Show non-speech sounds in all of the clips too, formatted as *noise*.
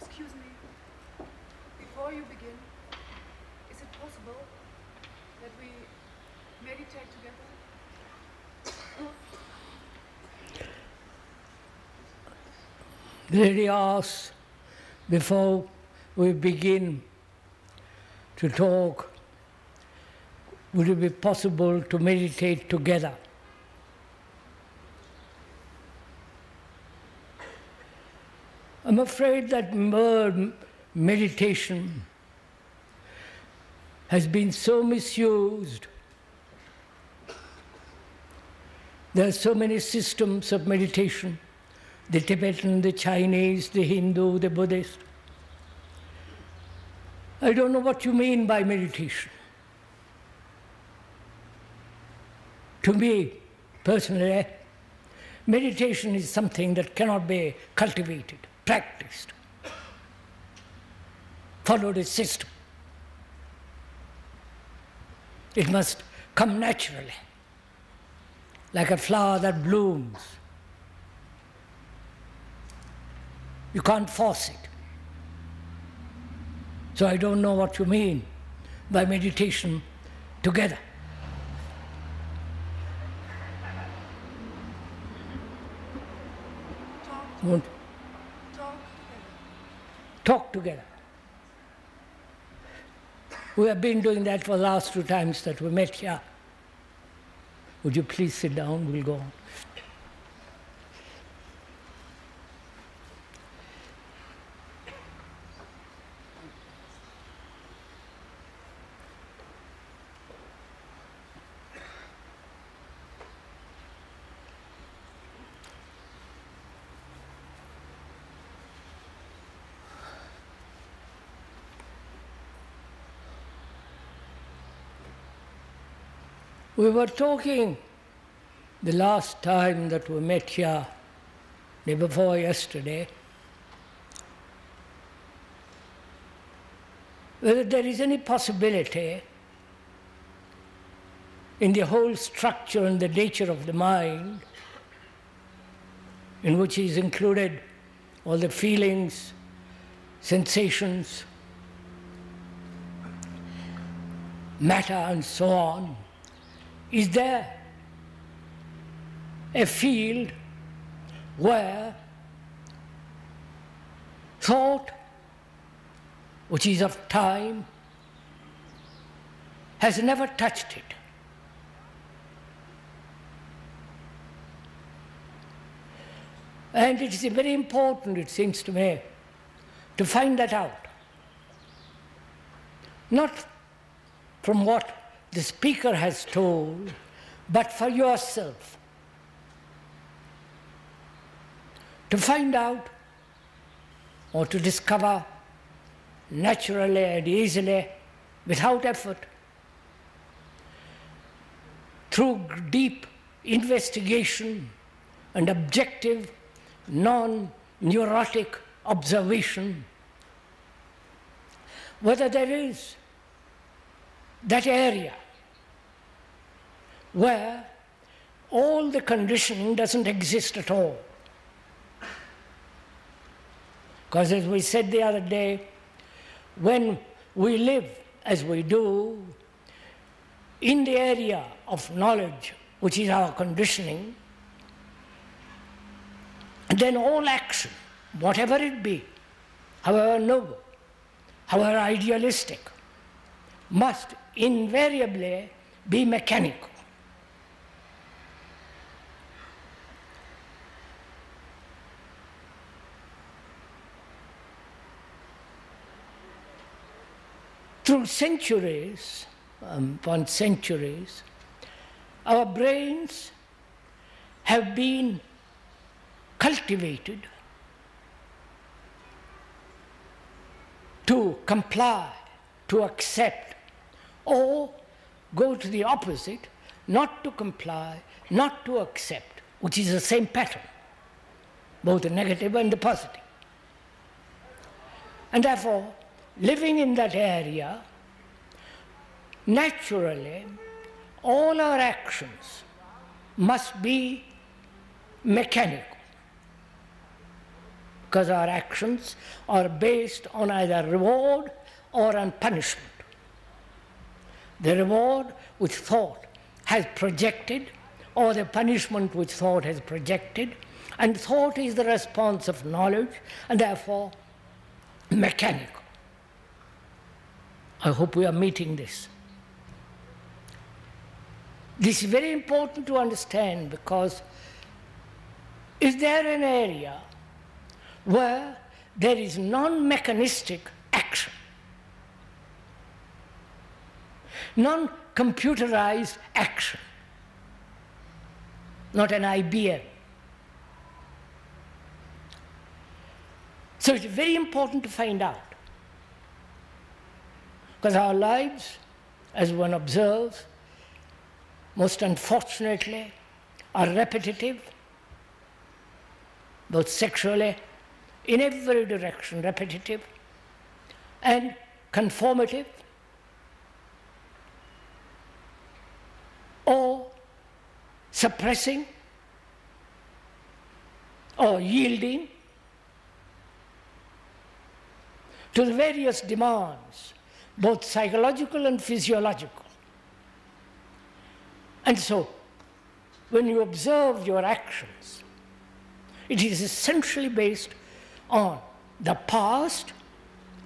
Excuse me. Before you begin, is it possible that we meditate together? Lady asks, before we begin to talk, would it be possible to meditate together? I'm afraid that meditation has been so misused. There are so many systems of meditation the Tibetan, the Chinese, the Hindu, the Buddhist. I don't know what you mean by meditation. To me, personally, meditation is something that cannot be cultivated, practiced, followed a system. It must come naturally, like a flower that blooms. You can't force it. So I don't know what you mean by meditation together. Talk together. We have been doing that for the last two times that we met here. Would you please sit down? We'll go on. We were talking the last time that we met here, day before yesterday, whether there is any possibility in the whole structure and the nature of the mind, in which is included all the feelings, sensations, matter, and so on is there a field where thought, which is of time, has never touched it? And it is very important, it seems to me, to find that out. Not from what the speaker has told, but for yourself. To find out or to discover naturally and easily, without effort, through deep investigation and objective, non neurotic observation, whether there is that area where all the conditioning doesn't exist at all. Because as we said the other day, when we live as we do in the area of knowledge, which is our conditioning, then all action, whatever it be, however noble, however idealistic, must invariably be mechanical. Through centuries, um, upon centuries, our brains have been cultivated to comply, to accept, or go to the opposite, not to comply, not to accept, which is the same pattern, both the negative and the positive. And therefore, living in that area, naturally, all our actions must be mechanical. because our actions are based on either reward or on punishment. The reward which thought has projected, or the punishment which thought has projected, and thought is the response of knowledge, and therefore mechanical. I hope we are meeting this. This is very important to understand because is there an area where there is non mechanistic action, non computerized action, not an IBM? So it's very important to find out. Because our lives, as one observes, most unfortunately, are repetitive, both sexually, in every direction, repetitive, and conformative, or suppressing, or yielding to the various demands, both psychological and physiological. And so, when you observe your actions, it is essentially based on the past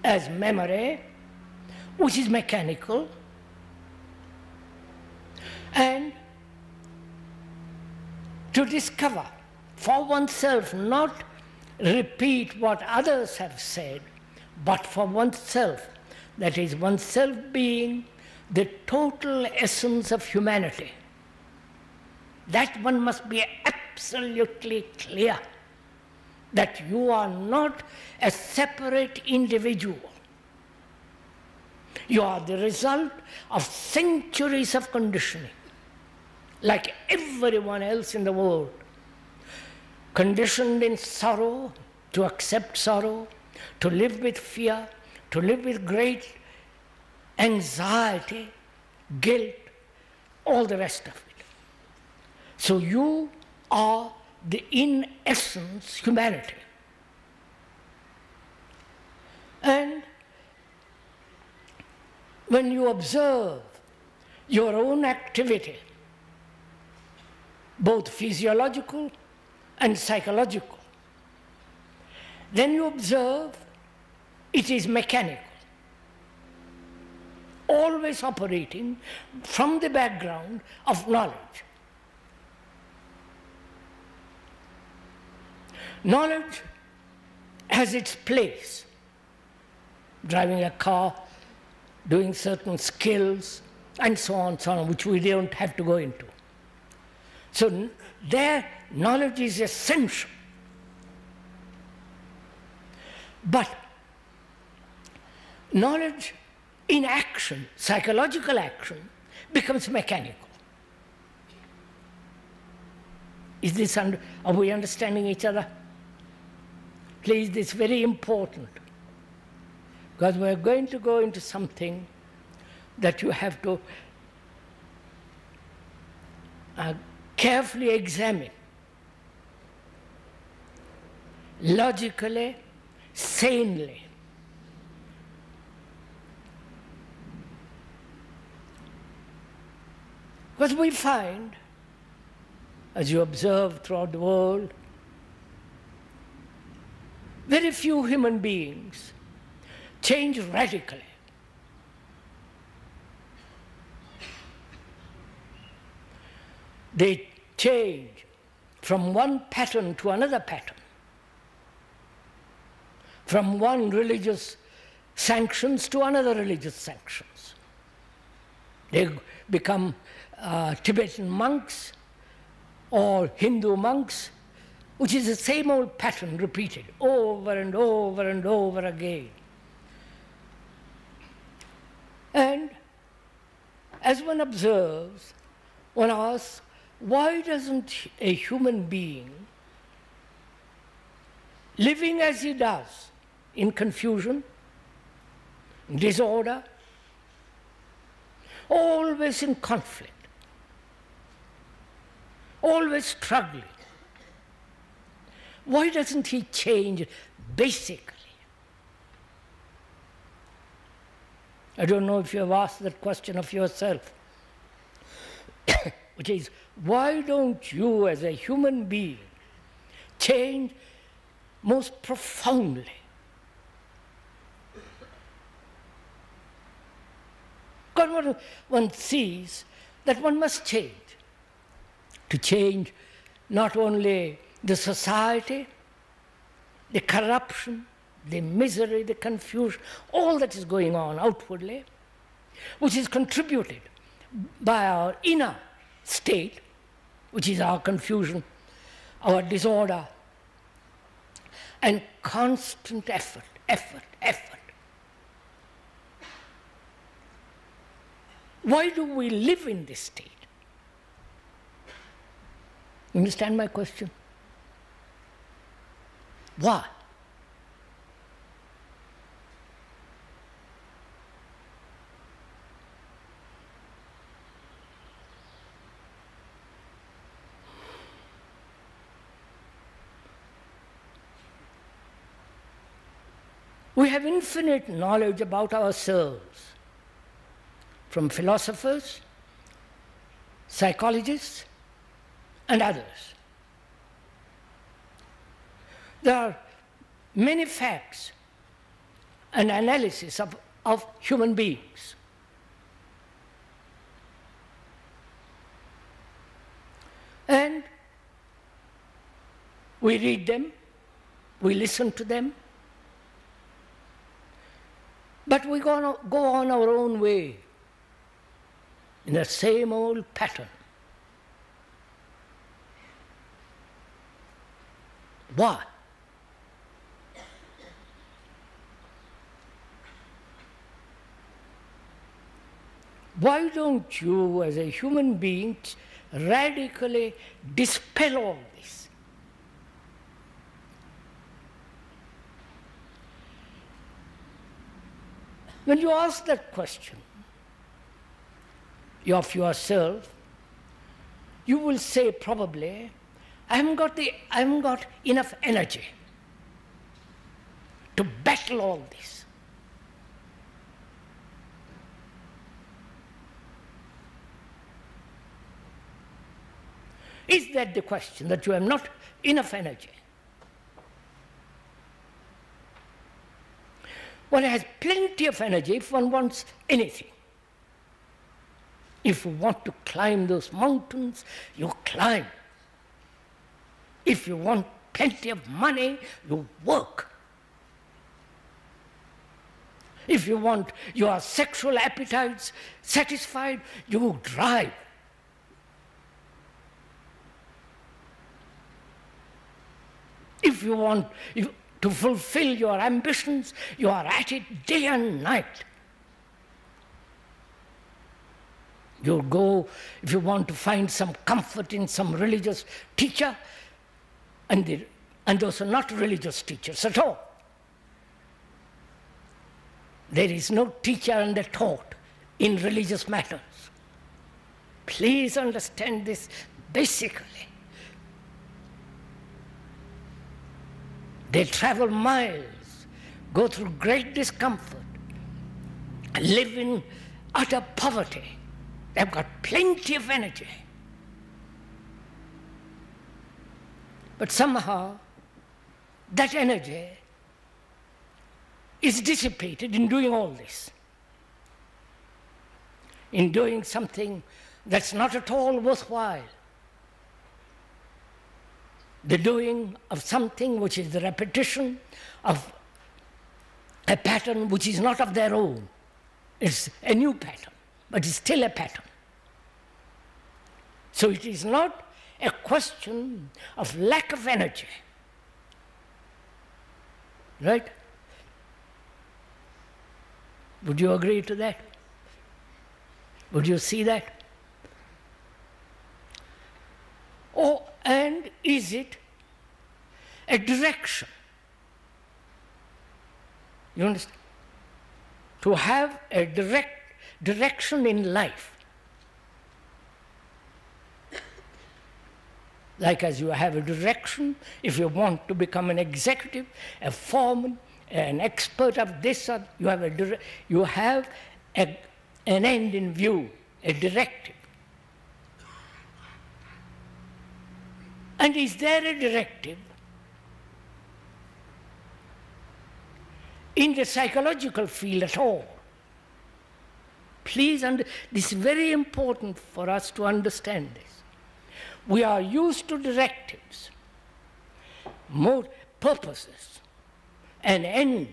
as memory, which is mechanical, and to discover for oneself, not repeat what others have said, but for oneself, that is, oneself being the total essence of humanity. That one must be absolutely clear that you are not a separate individual. You are the result of centuries of conditioning, like everyone else in the world. Conditioned in sorrow, to accept sorrow, to live with fear, to live with great anxiety, guilt, all the rest of it. So you are the in essence humanity. And when you observe your own activity, both physiological and psychological, then you observe it is mechanical, always operating from the background of knowledge. Knowledge has its place. Driving a car, doing certain skills, and so on, so on, which we don't have to go into. So their knowledge is essential. But knowledge in action, psychological action, becomes mechanical. Is this under, are we understanding each other? Please, this is very important because we're going to go into something that you have to uh, carefully examine, logically, sanely. Because we find, as you observe throughout the world, very few human beings change radically. They change from one pattern to another pattern, from one religious sanctions to another religious sanctions. They become uh, Tibetan monks or Hindu monks which is the same old pattern repeated over and over and over again. And as one observes, one asks, why doesn't a human being, living as he does, in confusion, disorder, always in conflict, always struggling, why doesn't he change basically. I don't know if you have asked that question of yourself, *coughs* which is why don't you, as a human being, change most profoundly? God, one sees that one must change. To change not only the society, the corruption, the misery, the confusion, all that is going on outwardly, which is contributed by our inner state, which is our confusion, our disorder, and constant effort, effort, effort. Why do we live in this state? You understand my question? Why? Have infinite knowledge about ourselves from philosophers, psychologists, and others. There are many facts and analysis of, of human beings. And we read them, we listen to them, but we go on, go on our own way in the same old pattern. Why? Why don't you, as a human being, radically dispel all this? When you ask that question of yourself, you will say probably, I haven't got, the, I haven't got enough energy to battle all this. Is that the question, that you have not enough energy? One has plenty of energy if one wants anything. If you want to climb those mountains, you climb. If you want plenty of money, you work. If you want your sexual appetites satisfied, you drive. If you want to fulfill your ambitions, you are at it day and night. You go, if you want to find some comfort in some religious teacher, and, the, and those are not religious teachers at all. There is no teacher and a taught in religious matters. Please understand this basically. They travel miles, go through great discomfort, live in utter poverty They've got plenty of energy. But somehow, that energy is dissipated in doing all this, in doing something that's not at all worthwhile. The doing of something which is the repetition of a pattern which is not of their own. It's a new pattern but it's still a pattern. So it is not a question of lack of energy. Right? Would you agree to that? Would you see that? Oh, and is it a direction? You understand? To have a direct direction in life. like as you have a direction, if you want to become an executive, a foreman, an expert of this, or you have a you have a, an end in view, a directive. And is there a directive in the psychological field at all? Please, and this is very important for us to understand this. We are used to directives, more purposes, an end.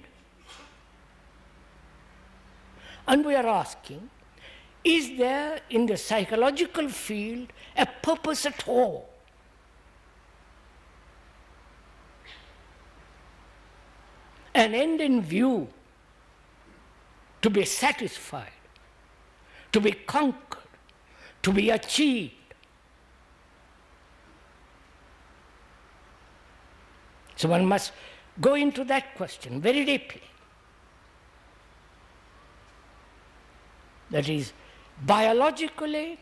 And we are asking, is there in the psychological field a purpose at all? An end in view to be satisfied, to be conquered, to be achieved. So one must go into that question very deeply. That is, biologically,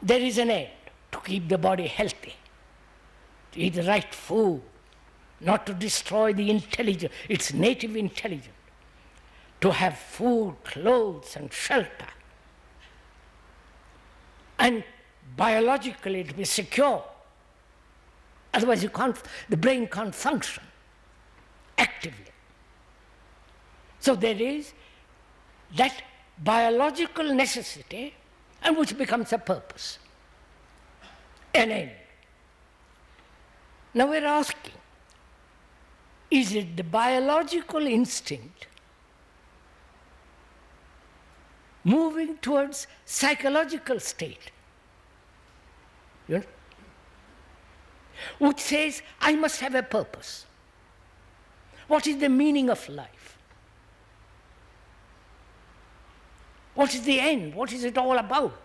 there is an end to keep the body healthy, to eat the right food, not to destroy the intelligence, its native intelligence, to have food, clothes, and shelter. And biologically to be secure Otherwise, you can't, the brain can't function actively. So there is that biological necessity and which becomes a purpose, an end. Now we're asking, is it the biological instinct moving towards psychological state? You know? which says, I must have a purpose. What is the meaning of life? What is the end? What is it all about?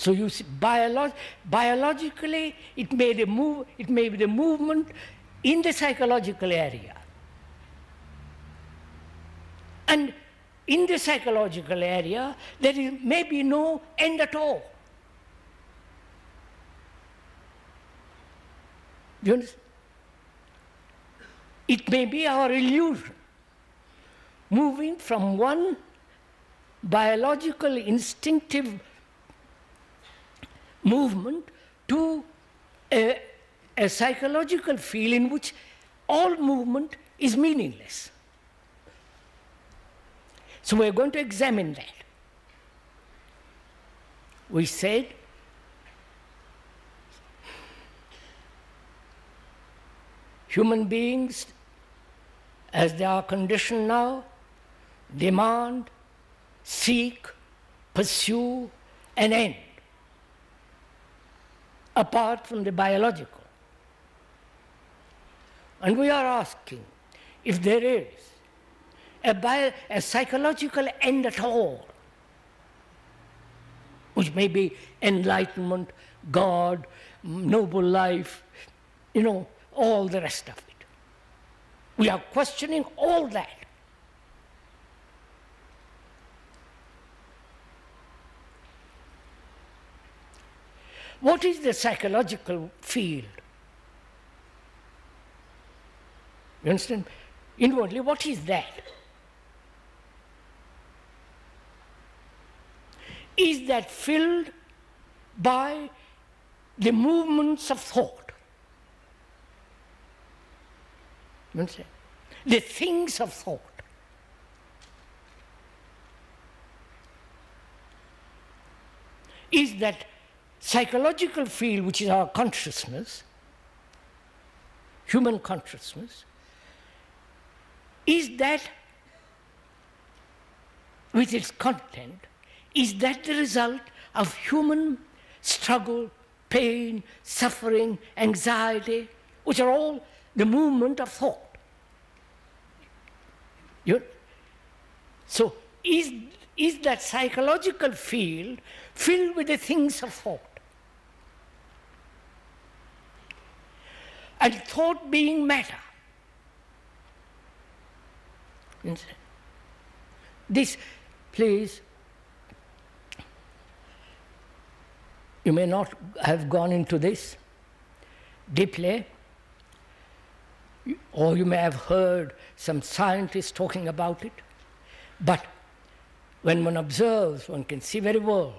So you see, biolo- biologically, it may, the move, it may be the movement in the psychological area. And in the psychological area, there is, may be no end at all. You understand? It may be our illusion, moving from one biological instinctive movement to a, a psychological feel in which all movement is meaningless. So we're going to examine that. We said human beings, as they are conditioned now, demand, seek, pursue an end apart from the biological. And we are asking if there is a, bio, a psychological end at all, which may be enlightenment, God, noble life, you know, all the rest of it. We are questioning all that. What is the psychological field? You understand? Inwardly, what is that? is that filled by the movements of thought. You understand? The things of thought. Is that psychological field which is our consciousness, human consciousness, is that with its content is that the result of human struggle, pain, suffering, anxiety, which are all the movement of thought? You, so, is, is that psychological field filled with the things of thought? And thought being matter. This, please, you may not have gone into this deeply, or you may have heard some scientists talking about it, but when one observes, one can see very well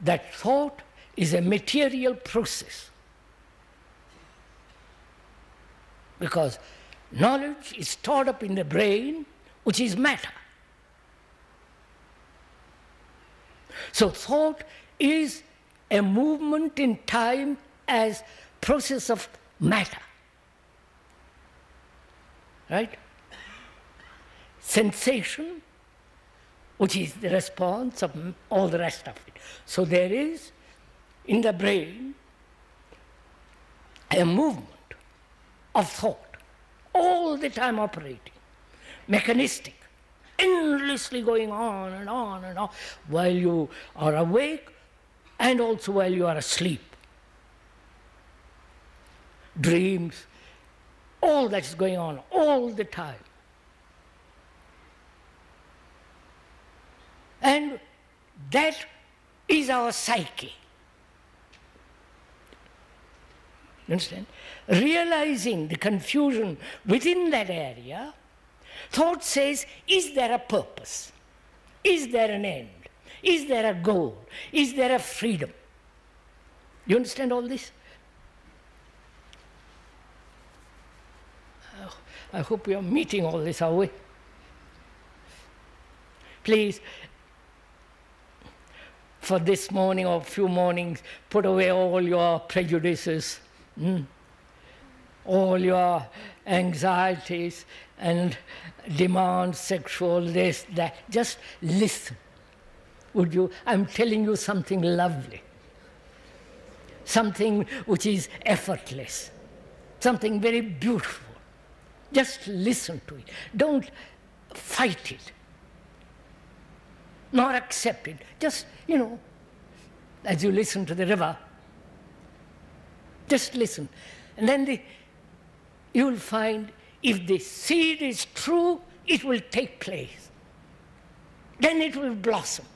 that thought is a material process. Because knowledge is stored up in the brain, which is matter. So thought is a movement in time as process of matter. Right? Sensation, which is the response of all the rest of it. So there is in the brain a movement of thought, all the time operating, mechanistic, endlessly going on and on and on while you are awake and also while you are asleep. Dreams, all that is going on all the time. And that is our psyche. You understand? Realizing the confusion within that area, thought says, is there a purpose? Is there an end? Is there a goal? Is there a freedom? You understand all this? I hope we are meeting all this, are we? Please, for this morning or a few mornings, put away all your prejudices Mm. All your anxieties and demands, sexual, this, that. Just listen. Would you? I'm telling you something lovely. Something which is effortless. Something very beautiful. Just listen to it. Don't fight it. Nor accept it. Just, you know, as you listen to the river, just listen. And then the, you will find if the seed is true, it will take place. Then it will blossom.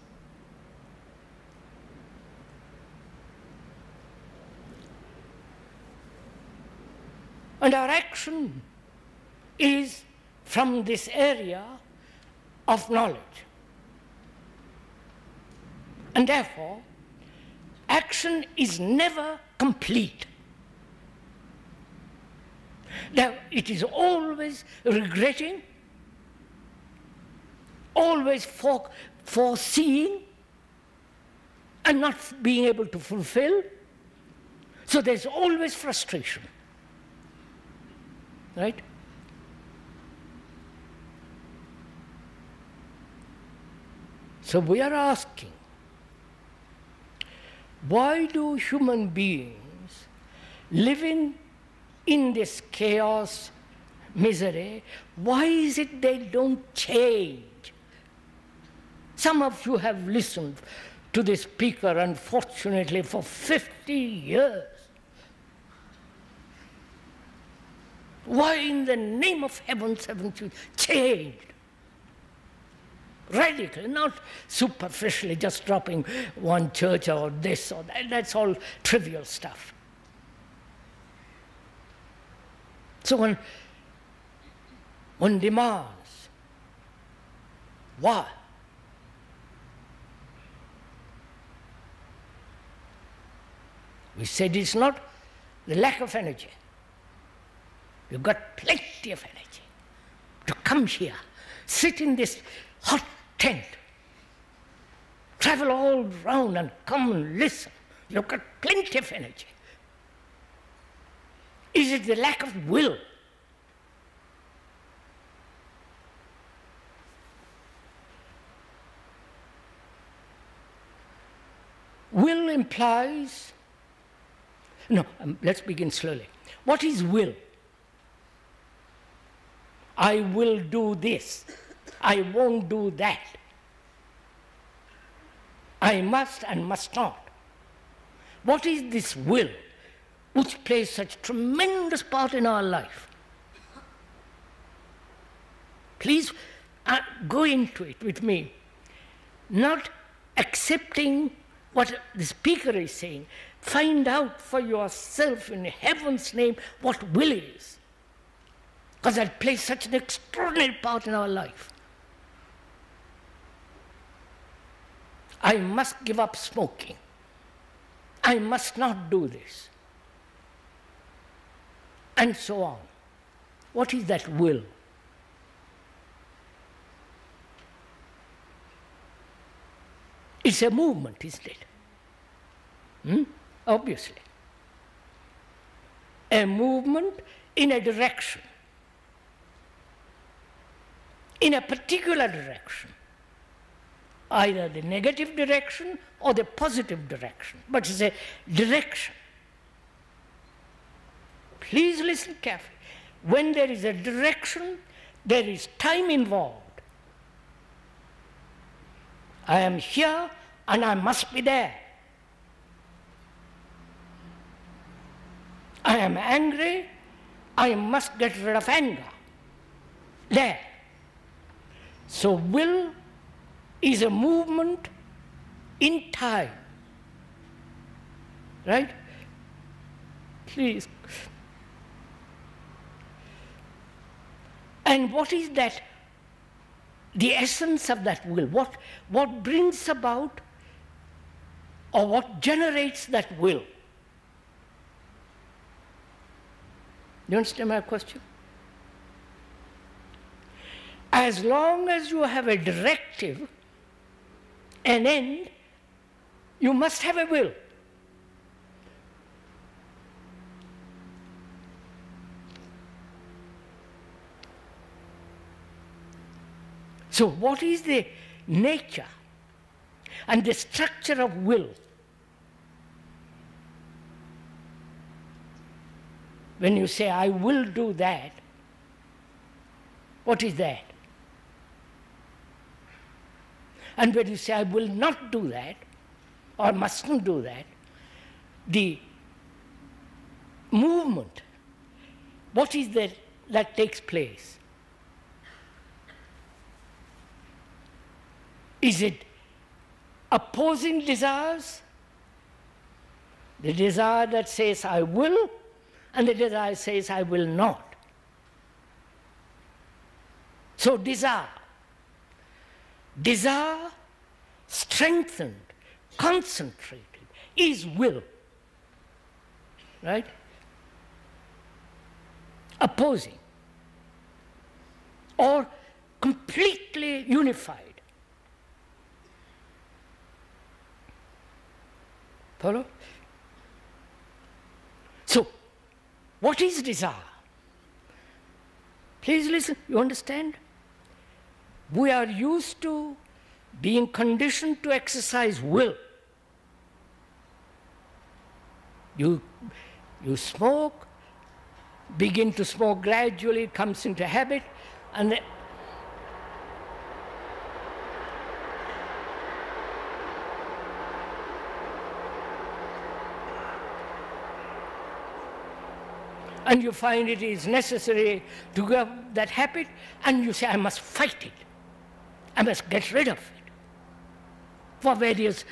And our action is from this area of knowledge. And therefore, action is never complete that it is always regretting, always for, foreseeing, and not being able to fulfill. So there's always frustration. Right? So we are asking why do human beings live in in this chaos, misery, why is it they don't change? Some of you have listened to the speaker, unfortunately, for 50 years. Why in the name of heaven haven't you changed? Radically, not superficially just dropping one church or this or that. That's all trivial stuff. So one, one demands, why? We said it's not the lack of energy. You've got plenty of energy to come here, sit in this hot tent, travel all round and come and listen. You've got plenty of energy. Is it the lack of will? Will implies, no, um, let's begin slowly. What is will? I will do this. I won't do that. I must and must not. What is this will? Which plays such tremendous part in our life. Please uh, go into it with me, not accepting what the speaker is saying. Find out for yourself in heaven's name what will is. Because that plays such an extraordinary part in our life. I must give up smoking. I must not do this. And so on. What is that will? It's a movement, isn't it? Hmm? Obviously. A movement in a direction, in a particular direction, either the negative direction or the positive direction, but it's a direction. Please listen carefully. When there is a direction, there is time involved. I am here and I must be there. I am angry, I must get rid of anger. There. So, will is a movement in time. Right? Please. And what is that the essence of that will, what, what brings about or what generates that will. Do you understand my question? As long as you have a directive, an end, you must have a will. So, what is the nature and the structure of will? When you say, I will do that, what is that? And when you say, I will not do that, or mustn't do that, the movement, what is that that takes place? Is it opposing desires? The desire that says, I will, and the desire says, I will not. So, desire. Desire strengthened, concentrated, is will. Right? Opposing. Or completely unified. Follow? So, what is desire? Please listen, you understand? We are used to being conditioned to exercise will. You, you smoke, begin to smoke gradually, it comes into habit, and and you find it is necessary to have that habit, and you say, I must fight it. I must get rid of it for various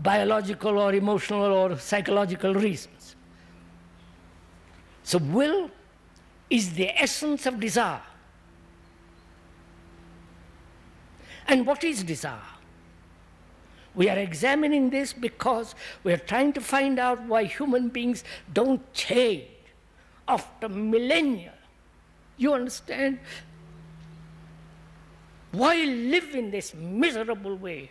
biological or emotional or psychological reasons. So, will is the essence of desire. And what is desire? We are examining this because we are trying to find out why human beings don't change after millennia. You understand? Why live in this miserable way?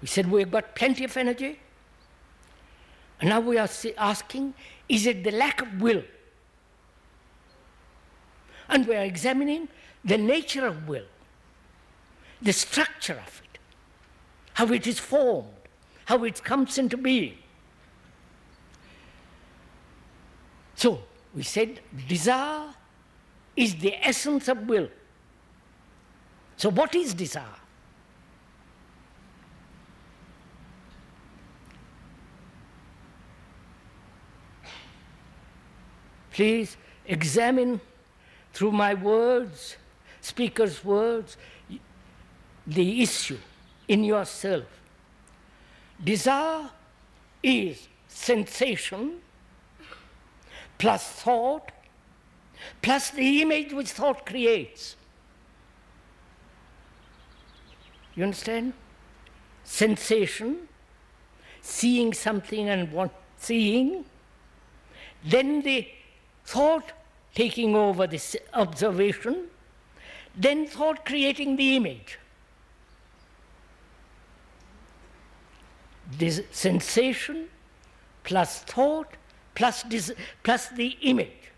We said we've got plenty of energy. And now we are asking is it the lack of will? And we are examining the nature of will, the structure of it, how it is formed, how it comes into being. So we said desire is the essence of will. So what is desire? Please examine through my words, speaker's words, the issue in yourself. Desire is sensation plus thought plus the image which thought creates. You understand? Sensation, seeing something and want seeing, then the thought taking over this observation, then thought creating the image. This sensation plus thought plus, this, plus the image.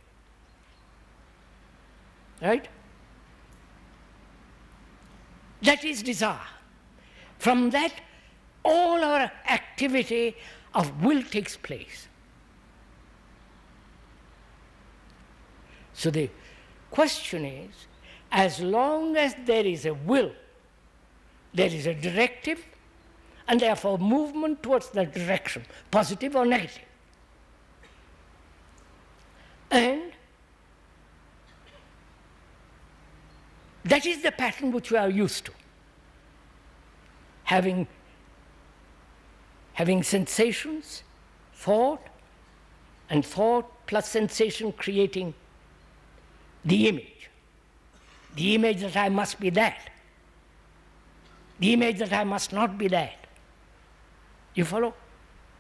Right? That is desire. From that, all our activity of will takes place. So the question is as long as there is a will, there is a directive, and therefore movement towards that direction, positive or negative. And that is the pattern which we are used to. Having, having sensations, thought, and thought plus sensation creating the image. The image that I must be that. The image that I must not be that. You follow?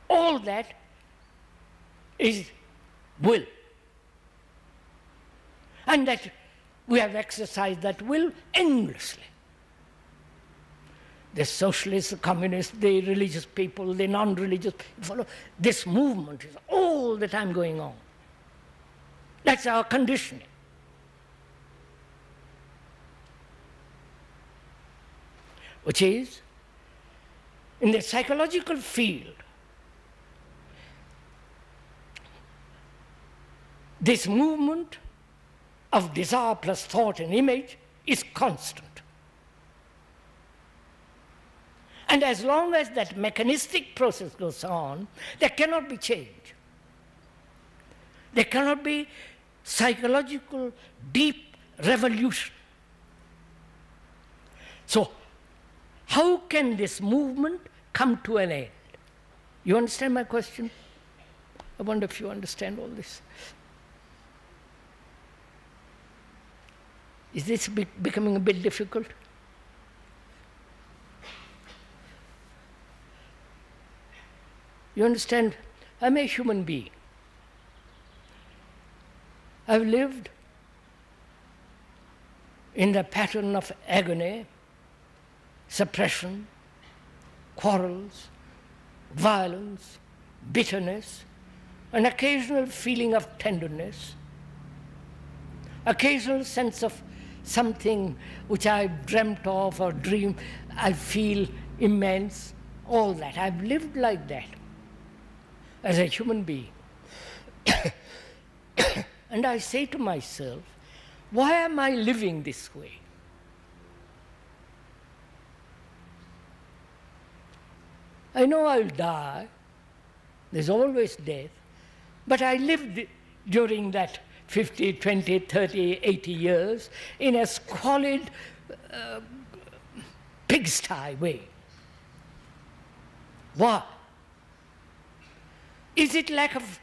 All that is will. And that we have exercised that will endlessly. The socialists, the communists, the religious people, the non religious, follow. This movement is all the time going on. That's our conditioning. Which is, in the psychological field, this movement of desire plus thought and image is constant. And as long as that mechanistic process goes on, there cannot be change. There cannot be psychological deep revolution. So, how can this movement come to an end? You understand my question? I wonder if you understand all this. Is this be becoming a bit difficult? You understand? I'm a human being. I've lived in the pattern of agony, suppression, quarrels, violence, bitterness, an occasional feeling of tenderness, occasional sense of something which I've dreamt of or dream, I feel immense, all that. I've lived like that as a human being. *coughs* and I say to myself, why am I living this way? I know I'll die, there's always death, but I lived during that 50, 20, 30, 80 years in a squalid uh, pigsty way. Why? Is it lack of,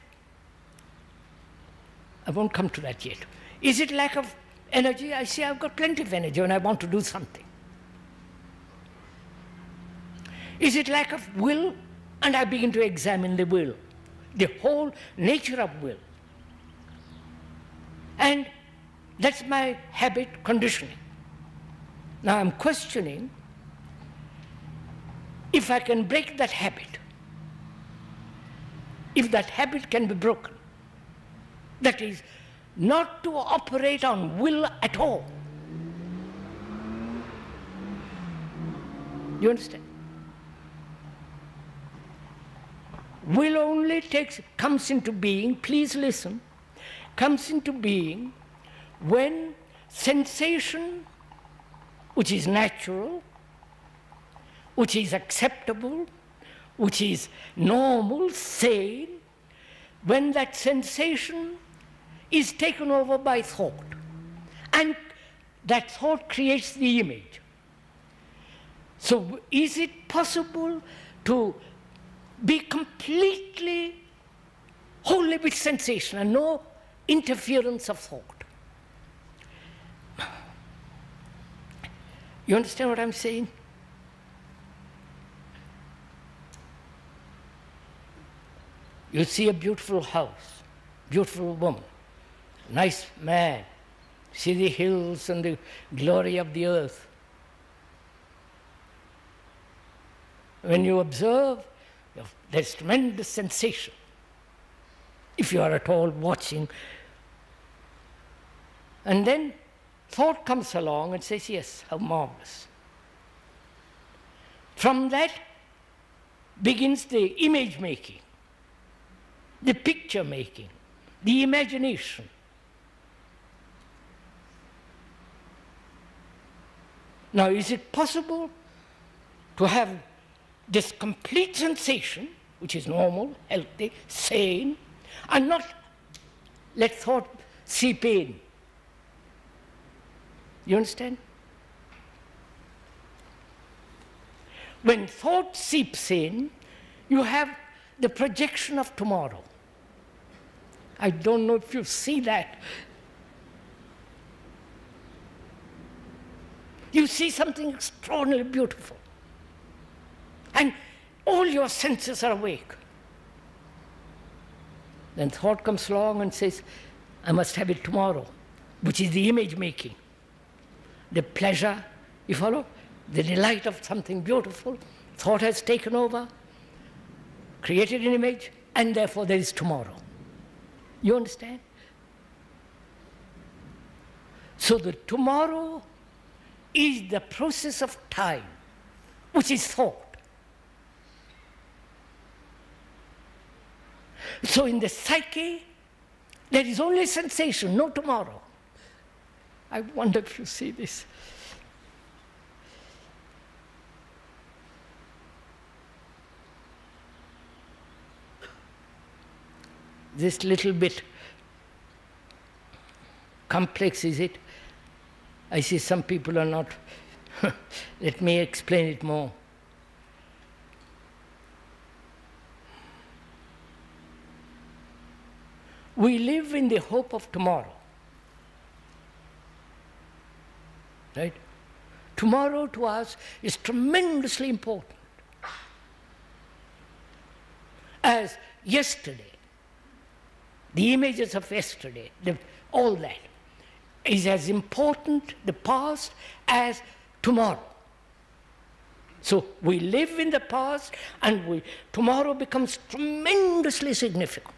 I won't come to that yet. Is it lack of energy? I say I've got plenty of energy and I want to do something. Is it lack of will? And I begin to examine the will, the whole nature of will. And that's my habit conditioning. Now I'm questioning if I can break that habit, if that habit can be broken. That is, not to operate on will at all. You understand? Will only takes, comes into being, please listen, comes into being when sensation, which is natural, which is acceptable, which is normal, sane, when that sensation is taken over by thought. And that thought creates the image. So, is it possible to be completely wholly with sensation and no interference of thought? You understand what I'm saying? You see a beautiful house, beautiful woman, nice man, see the hills and the glory of the earth. When you observe, there's tremendous sensation. If you are at all watching. And then thought comes along and says, Yes, how marvelous. From that begins the image making the picture making, the imagination. Now, is it possible to have this complete sensation, which is normal, healthy, sane, and not let thought seep in? You understand? When thought seeps in, you have the projection of tomorrow. I don't know if you see that. You see something extraordinarily beautiful. And all your senses are awake. Then thought comes along and says, I must have it tomorrow, which is the image making. The pleasure, you follow? The delight of something beautiful. Thought has taken over, created an image, and therefore there is tomorrow. You understand? So the tomorrow is the process of time, which is thought. So in the psyche, there is only sensation, no tomorrow. I wonder if you see this. this little bit complex, is it? I see some people are not. *laughs* Let me explain it more. We live in the hope of tomorrow. Right? Tomorrow to us is tremendously important. As yesterday the images of yesterday, the, all that is as important, the past, as tomorrow. So we live in the past and we, tomorrow becomes tremendously significant.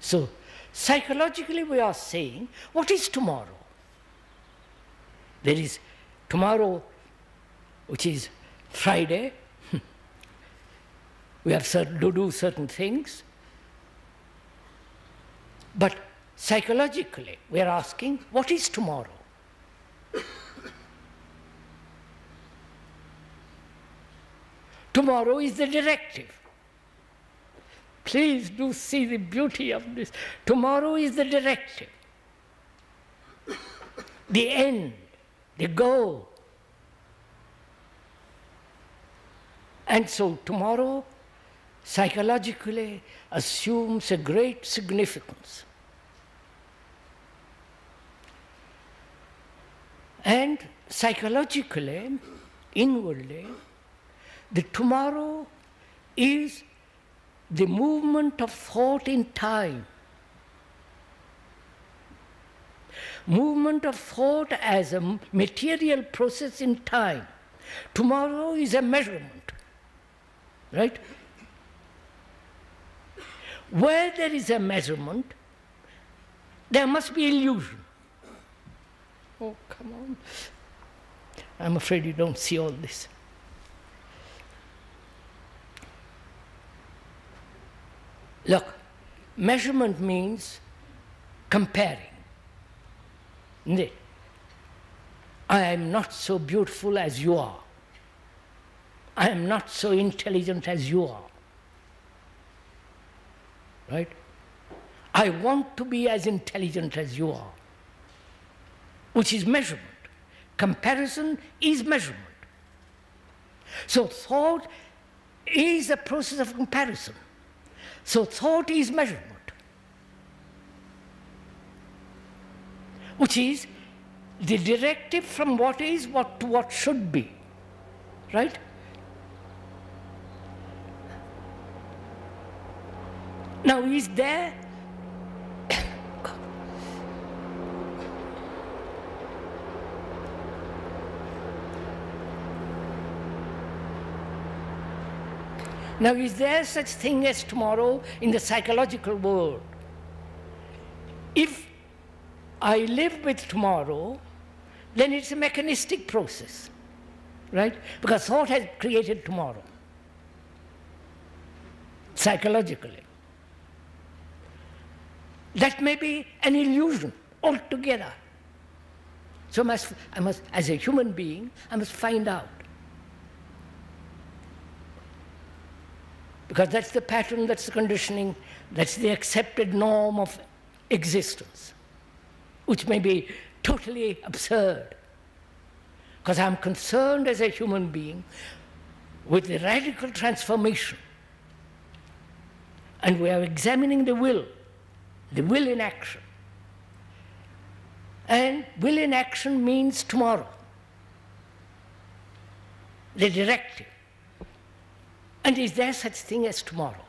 So psychologically we are saying, what is tomorrow? There is tomorrow, which is Friday, *laughs* we have to do certain things. But psychologically, we are asking, what is tomorrow? tomorrow is the directive. Please do see the beauty of this. Tomorrow is the directive, the end, the goal. And so tomorrow psychologically assumes a great significance. And psychologically, inwardly, the tomorrow is the movement of thought in time. Movement of thought as a material process in time. Tomorrow is a measurement, right? Where there is a measurement, there must be illusion. Oh, come on. I'm afraid you don't see all this. Look, measurement means comparing. I am not so beautiful as you are. I am not so intelligent as you are right? I want to be as intelligent as you are, which is measurement. Comparison is measurement. So thought is a process of comparison. So thought is measurement, which is the directive from what is what to what should be. Right? Now, is there Now, is there such thing as tomorrow in the psychological world? If I live with tomorrow, then it's a mechanistic process, right? Because thought has created tomorrow, psychologically. That may be an illusion altogether. So must, I must, as a human being, I must find out. Because that's the pattern, that's the conditioning, that's the accepted norm of existence, which may be totally absurd. Because I'm concerned as a human being with the radical transformation. And we are examining the will, the will in action. And will in action means tomorrow, the directive. And is there such thing as tomorrow?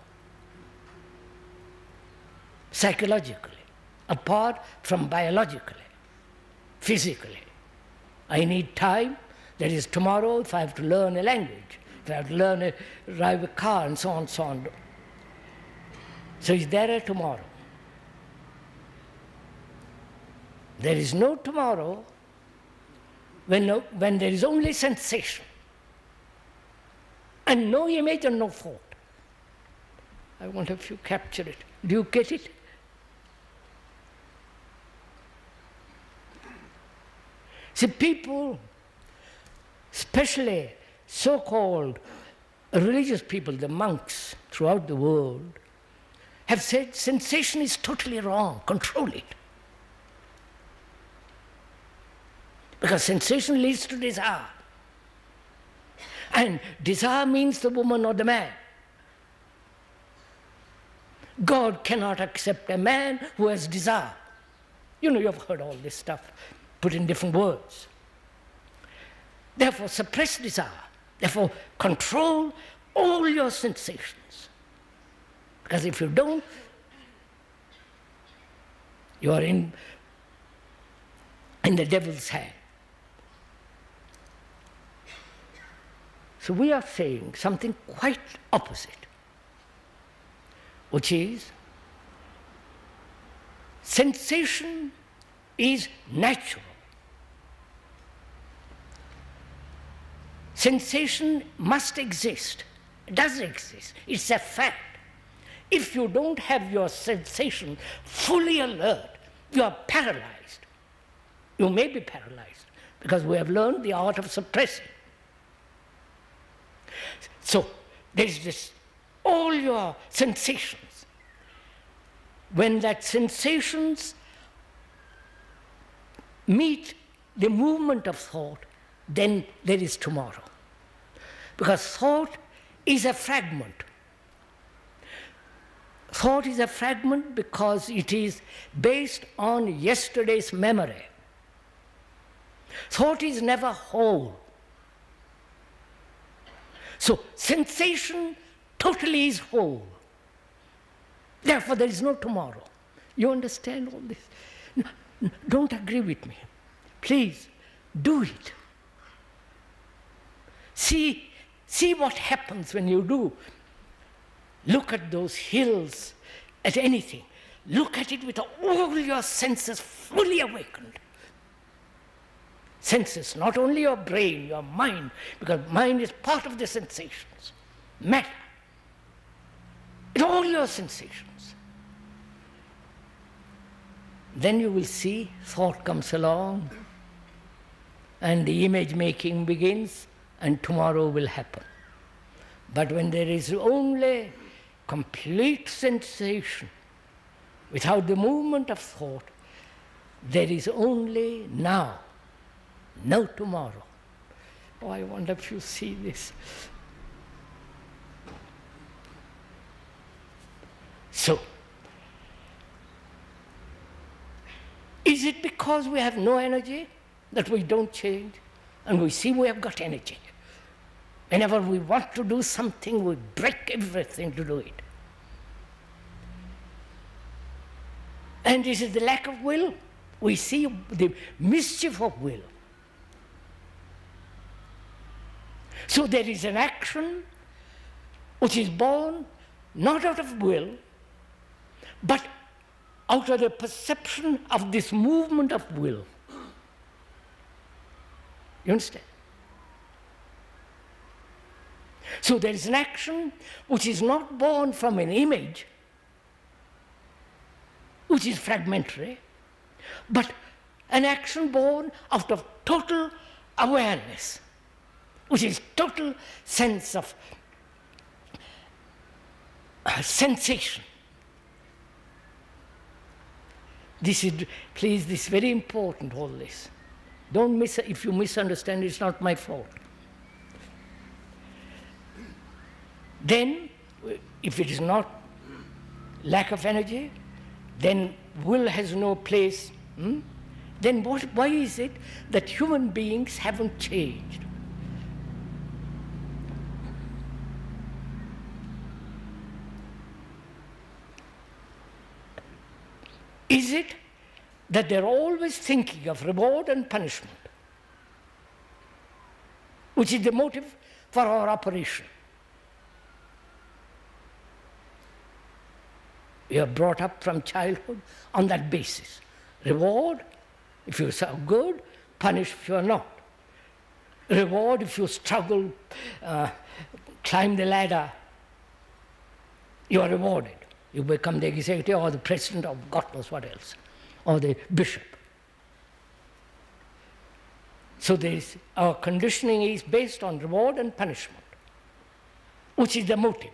Psychologically, apart from biologically, physically. I need time. That is tomorrow if I have to learn a language, if I have to learn to drive a car and so on so on. So is there a tomorrow? There is no tomorrow when, no, when there is only sensation and no image and no thought. I wonder if you capture it. Do you get it? See, people, especially so called religious people, the monks throughout the world, have said sensation is totally wrong, control it. Because sensation leads to desire. And desire means the woman or the man. God cannot accept a man who has desire. You know, you've heard all this stuff put in different words. Therefore, suppress desire. Therefore, control all your sensations. Because if you don't, you are in, in the devil's hand. So we are saying something quite opposite, which is sensation is natural. Sensation must exist, it does exist, it's a fact. If you don't have your sensation fully alert, you are paralyzed. You may be paralyzed because we have learned the art of suppressing. So there is this, all your sensations. When that sensations meet the movement of thought, then there is tomorrow. Because thought is a fragment. Thought is a fragment because it is based on yesterday's memory. Thought is never whole. So sensation totally is whole. Therefore, there is no tomorrow. You understand all this? don't agree with me. Please, do it. See, see what happens when you do. Look at those hills, at anything. Look at it with all your senses fully awakened senses, not only your brain, your mind, because mind is part of the sensations, matter. In all your sensations. Then you will see thought comes along and the image making begins and tomorrow will happen. But when there is only complete sensation, Without the movement of thought, there is only now, no tomorrow. Oh, I wonder if you see this. So, is it because we have no energy that we don't change and we see we have got energy? Whenever we want to do something, we break everything to do it. And this is the lack of will. We see the mischief of will. So there is an action which is born not out of will, but out of the perception of this movement of will. You understand? So there is an action which is not born from an image, which is fragmentary, but an action born out of total awareness, which is total sense of uh, sensation. This is, please, this is very important, all this. Don't miss, if you misunderstand, it's not my fault. Then, if it is not lack of energy, then will has no place. Hmm? Then what, why is it that human beings haven't changed? Is it that they're always thinking of reward and punishment, which is the motive for our operation? We are brought up from childhood on that basis. Reward if you are good, punish if you are not. Reward if you struggle, uh, climb the ladder, you are rewarded. You become the executive or oh, the president of God knows what else, or the bishop. So our conditioning is based on reward and punishment, which is the motive.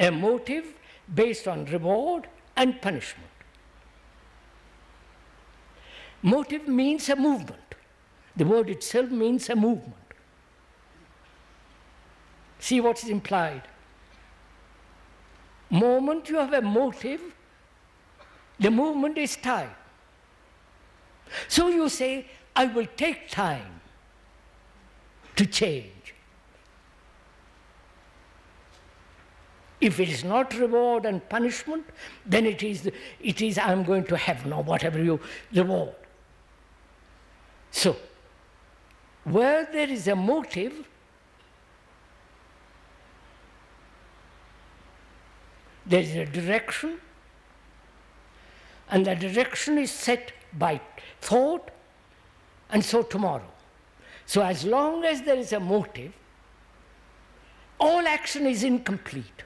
A motive based on reward and punishment. Motive means a movement. The word itself means a movement. See what is implied. Moment you have a motive, the movement is time. So you say, I will take time to change. If it is not reward and punishment, then it is, it is I'm going to heaven or whatever you reward. So, where there is a motive, there is a direction, and the direction is set by thought, and so tomorrow. So, as long as there is a motive, all action is incomplete.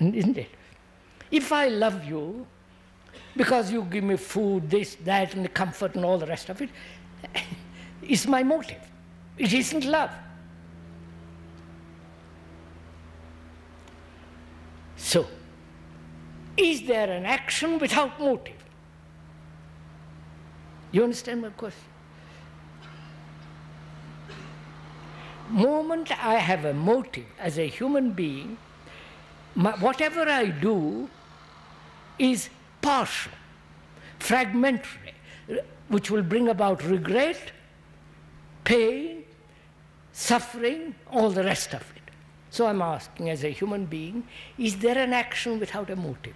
Isn't it? If I love you because you give me food, this, that, and the comfort and all the rest of it, *laughs* is my motive. It isn't love. So, is there an action without motive? You understand my question? Moment I have a motive as a human being, my, whatever I do is partial, fragmentary, which will bring about regret, pain, suffering, all the rest of it. So I'm asking, as a human being, is there an action without a motive?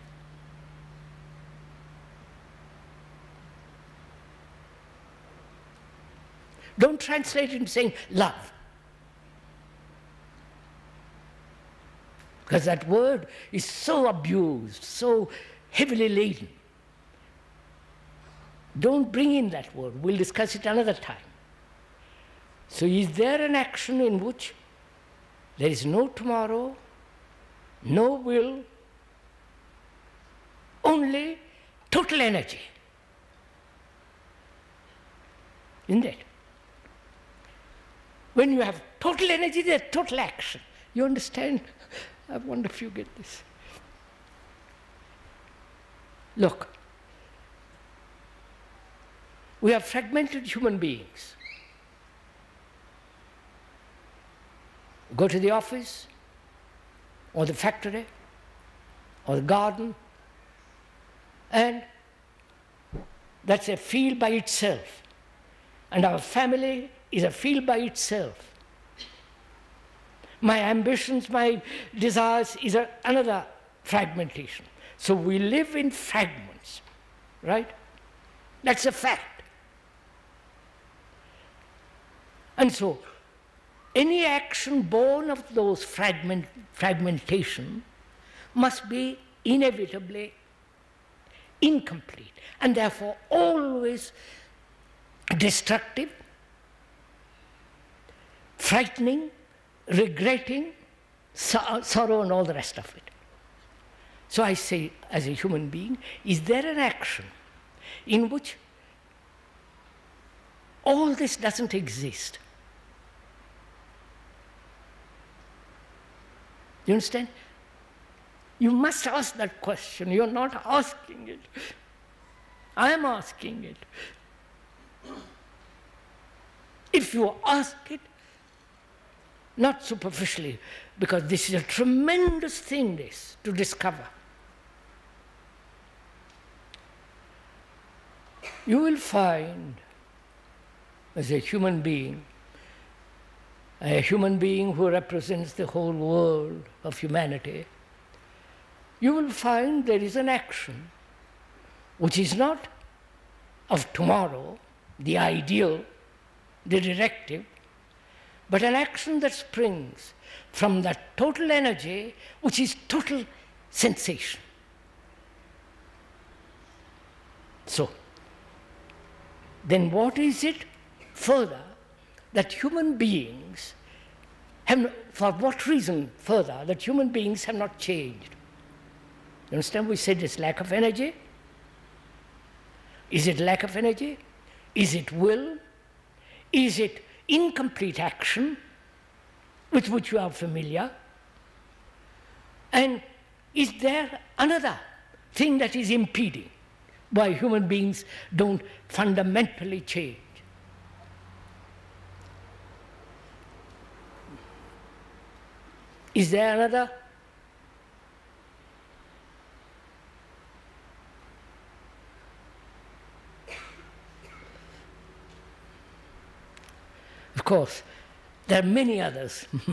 Don't translate it into saying love. Because that word is so abused, so heavily laden. Don't bring in that word. We'll discuss it another time. So, is there an action in which there is no tomorrow, no will, only total energy? Isn't it? When you have total energy, there's total action. You understand? I wonder if you get this. Look, we are fragmented human beings. Go to the office, or the factory, or the garden, and that's a field by itself. And our family is a field by itself. My ambitions, my desires is a, another fragmentation. So we live in fragments, right? That's a fact. And so, any action born of those fragment, fragmentation must be inevitably incomplete and therefore always destructive, frightening, regretting, sorrow, and all the rest of it. So I say, as a human being, is there an action in which all this doesn't exist? You understand? You must ask that question. You're not asking it. I am asking it. If you ask it, not superficially, because this is a tremendous thing, this, to discover. You will find, as a human being, a human being who represents the whole world of humanity, you will find there is an action which is not of tomorrow, the ideal, the directive, but an action that springs from that total energy which is total sensation. So, then what is it further that human beings have, for what reason further, that human beings have not changed? You understand? We said it's lack of energy. Is it lack of energy? Is it will? Is it incomplete action with which you are familiar? And is there another thing that is impeding why human beings don't fundamentally change? Is there another? Of course, there are many others *laughs*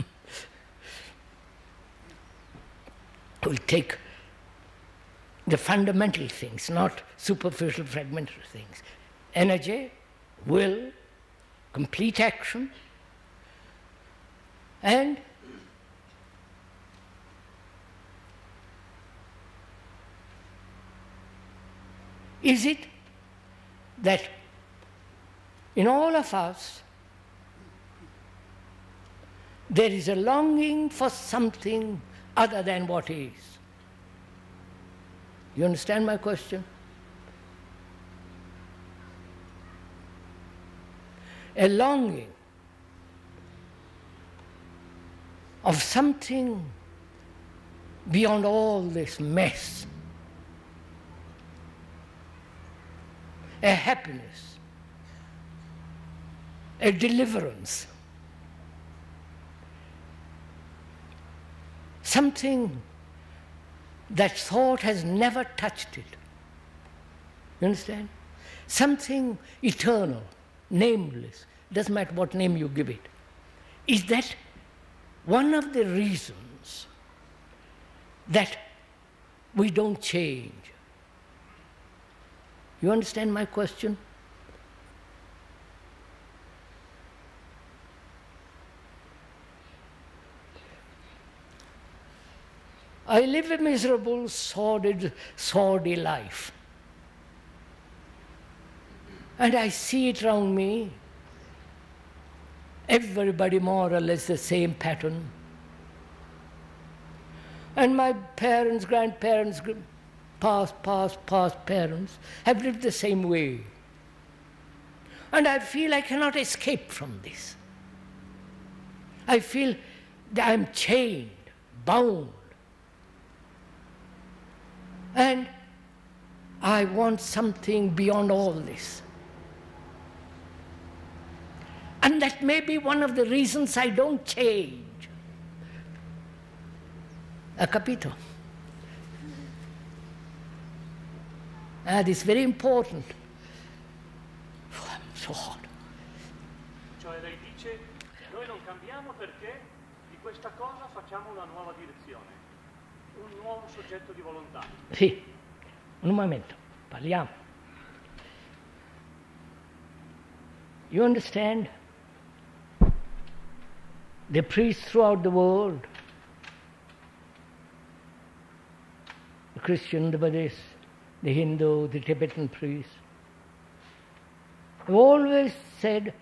will take the fundamental things, not superficial fragmentary things. Energy, will, complete action, and Is it that in all of us there is a longing for something other than what is? You understand my question? A longing of something beyond all this mess a happiness, a deliverance, something that thought has never touched it. You understand? Something eternal, nameless, doesn't matter what name you give it. Is that one of the reasons that we don't change? You understand my question? I live a miserable, sordid, sordid life. And I see it around me. Everybody more or less the same pattern. And my parents, grandparents, past, past, past parents have lived the same way. And I feel I cannot escape from this. I feel that I'm chained, bound. And I want something beyond all this. And that may be one of the reasons I don't change. A capito. That is very important. Oh, I'm so hot. Cioè lei dice, noi non cambiamo perché di questa cosa facciamo una nuova direzione, un nuovo soggetto di volontà. Sì, un momento, parliamo. You understand? The priests throughout the world, the Christian, the Buddhist, the Hindu, the Tibetan priests, have always said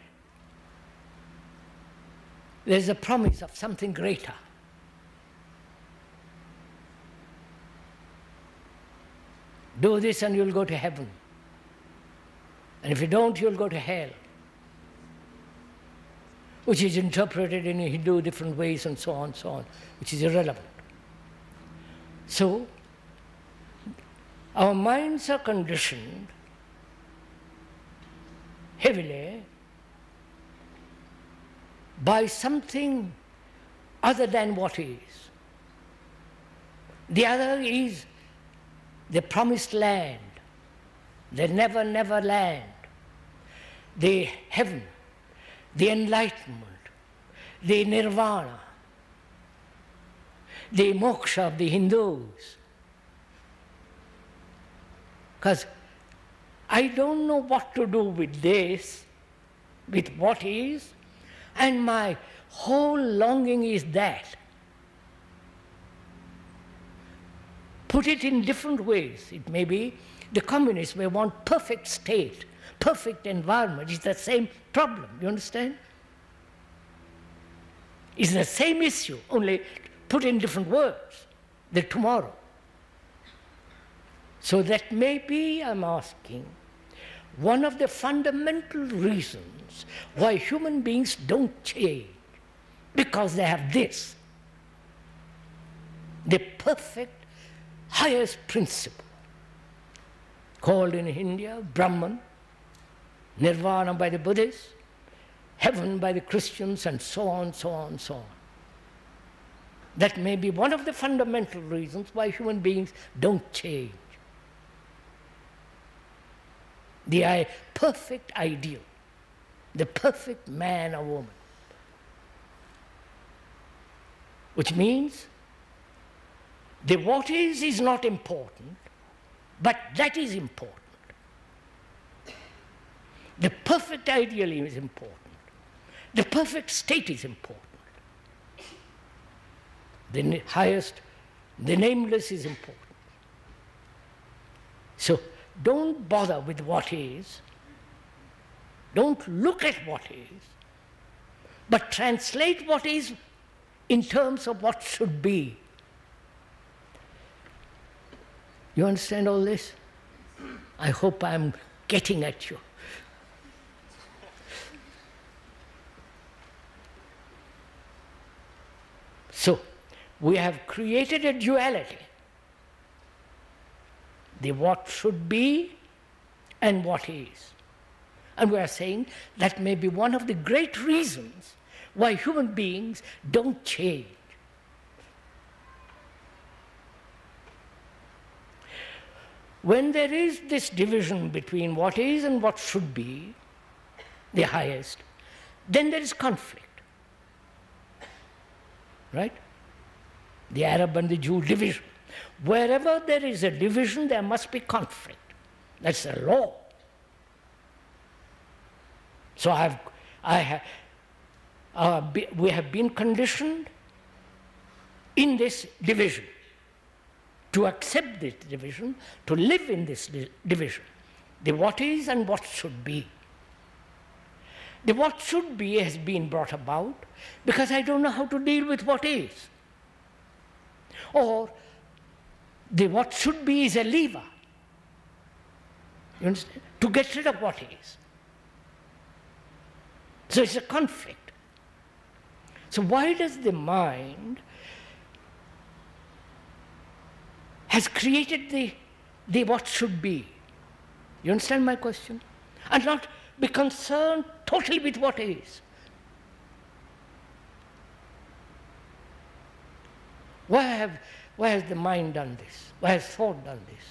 there's a promise of something greater. Do this and you'll go to heaven. And if you don't, you'll go to hell. Which is interpreted in Hindu different ways and so on and so on, which is irrelevant. So, our minds are conditioned heavily by something other than what is. The other is the promised land, the never, never land, the heaven, the enlightenment, the nirvana, the moksha of the Hindus. Because I don't know what to do with this, with what is, and my whole longing is that. Put it in different ways. It may be the communists may want perfect state, perfect environment. It's the same problem. You understand? It's the same issue, only put in different words. The tomorrow. So that may be, I'm asking, one of the fundamental reasons why human beings don't change, because they have this the perfect highest principle, called in India Brahman, Nirvana by the Buddhists, heaven by the Christians, and so on, so on, so on. That may be one of the fundamental reasons why human beings don't change. The perfect ideal, the perfect man or woman. Which means the what is is not important, but that is important. The perfect ideal is important. The perfect state is important. The highest, the nameless is important. So don't bother with what is. Don't look at what is, but translate what is in terms of what should be. You understand all this? I hope I'm getting at you. So, we have created a duality the what should be and what is. And we are saying that may be one of the great reasons why human beings don't change. When there is this division between what is and what should be, the highest, then there is conflict. Right? The Arab and the Jew division. Wherever there is a division, there must be conflict. That's the law. So I've, I have, uh, be, we have been conditioned in this division to accept this division, to live in this di- division. The what is and what should be. The what should be has been brought about because I don't know how to deal with what is. Or the what should be is a lever. You understand? To get rid of what is. So it's a conflict. So why does the mind has created the the what should be. You understand my question? And not be concerned totally with what is. Why, have, why has the mind done this? Why has thought done this?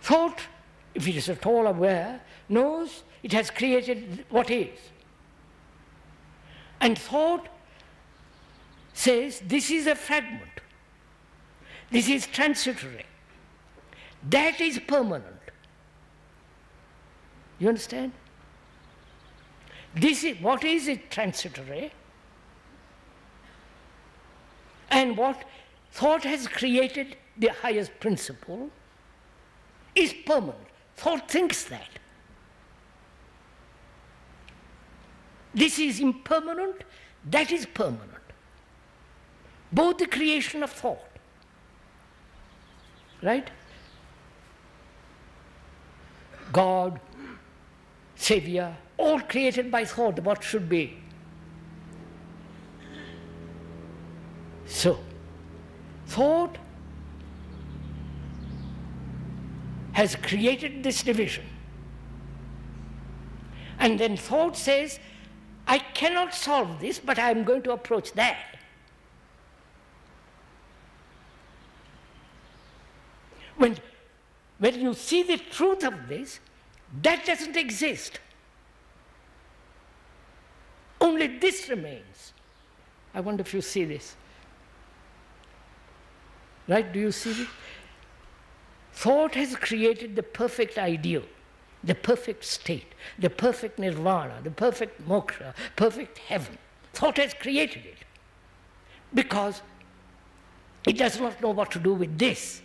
Thought, if it is at all aware, knows it has created what is. And thought says this is a fragment, this is transitory, that is permanent. You understand? This is what is it transitory? And what thought has created the highest principle is permanent. Thought thinks that. This is impermanent, that is permanent. Both the creation of thought. Right? God, Savior, all created by thought, what should be. So, thought has created this division. And then thought says, I cannot solve this, but I am going to approach that. When, when you see the truth of this, that doesn't exist. Only this remains. I wonder if you see this. Right? Do you see this? Thought has created the perfect ideal, the perfect state, the perfect nirvana, the perfect moksha, perfect heaven. Thought has created it because it does not know what to do with this,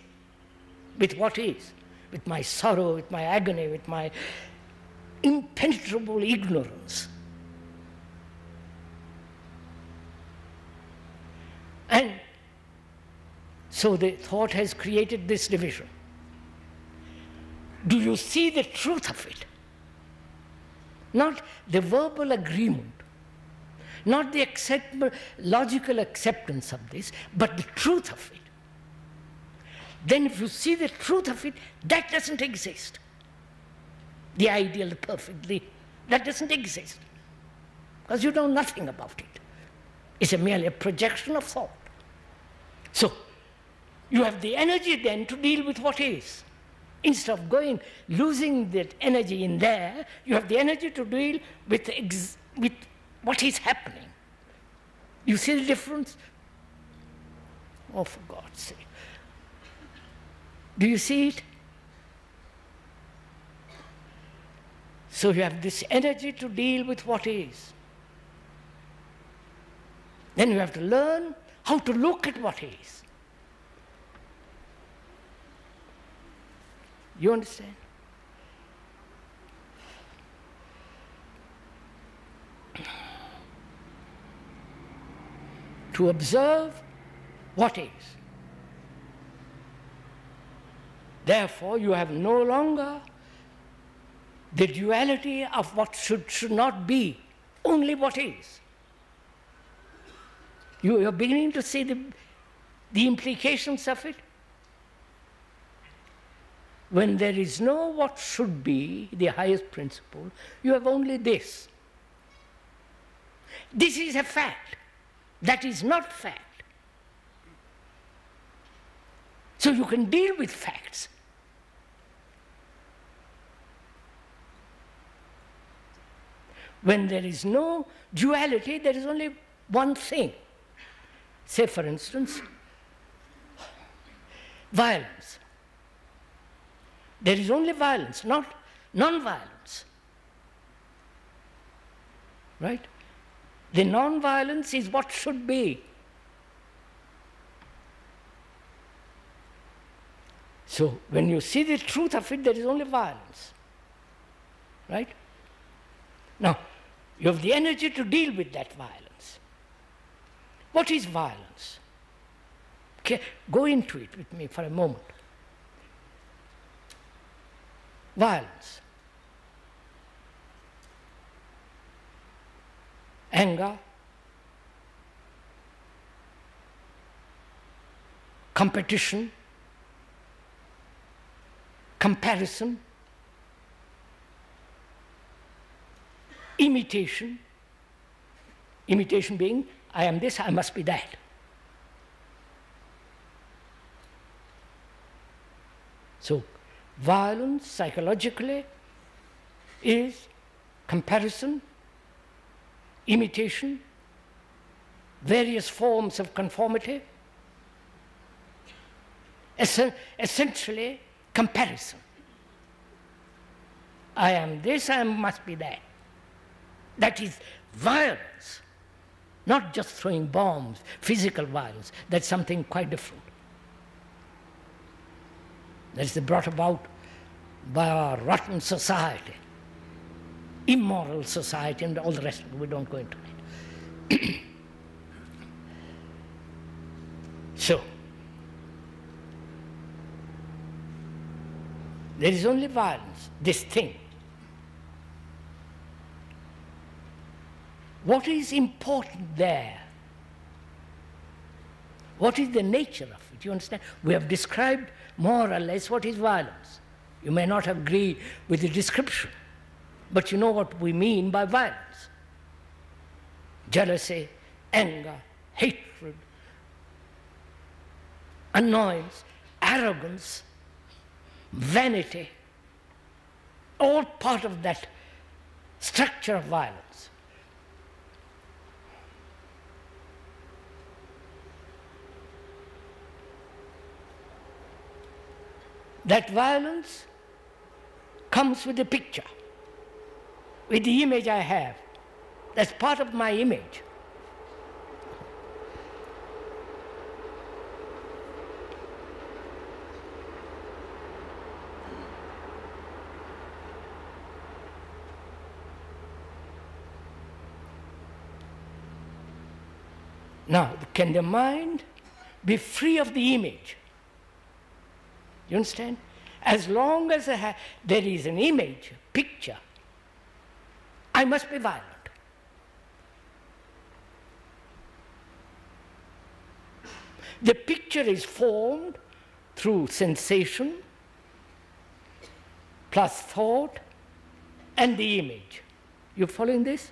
with what is, with my sorrow, with my agony, with my impenetrable ignorance. And so the thought has created this division. Do you see the truth of it? Not the verbal agreement, not the accept- logical acceptance of this, but the truth of it. Then, if you see the truth of it, that doesn't exist. The ideal, the perfectly, that doesn't exist. Because you know nothing about it. It's a merely a projection of thought. So, you have the energy then to deal with what is. Instead of going, losing that energy in there, you have the energy to deal with, with what is happening. You see the difference? Oh, for God's sake. Do you see it? So you have this energy to deal with what is. Then you have to learn how to look at what is. You understand? to observe what is. Therefore, you have no longer the duality of what should, should not be, only what is. You are beginning to see the, the implications of it. When there is no what should be, the highest principle, you have only this. This is a fact. That is not fact. So you can deal with facts. When there is no duality, there is only one thing. Say, for instance, violence. There is only violence, not non violence. Right? The non violence is what should be. So, when you see the truth of it, there is only violence. Right? Now, you have the energy to deal with that violence. What is violence? Okay, go into it with me for a moment. Violence, anger, competition, comparison, imitation, imitation being I am this, I must be that. So, violence psychologically is comparison, imitation, various forms of conformity, essentially comparison. I am this, I must be that. That is violence, not just throwing bombs, physical violence. That's something quite different. That is brought about by our rotten society, immoral society, and all the rest. We don't go into it. *coughs* so, there is only violence, this thing. What is important there? What is the nature of it? You understand? We have described more or less what is violence. You may not agree with the description, but you know what we mean by violence jealousy, anger, hatred, annoyance, arrogance, vanity, all part of that structure of violence. That violence comes with the picture, with the image I have. That's part of my image. Now, can the mind be free of the image? You understand? As long as there is an image, picture, I must be violent. The picture is formed through sensation plus thought and the image. You following this?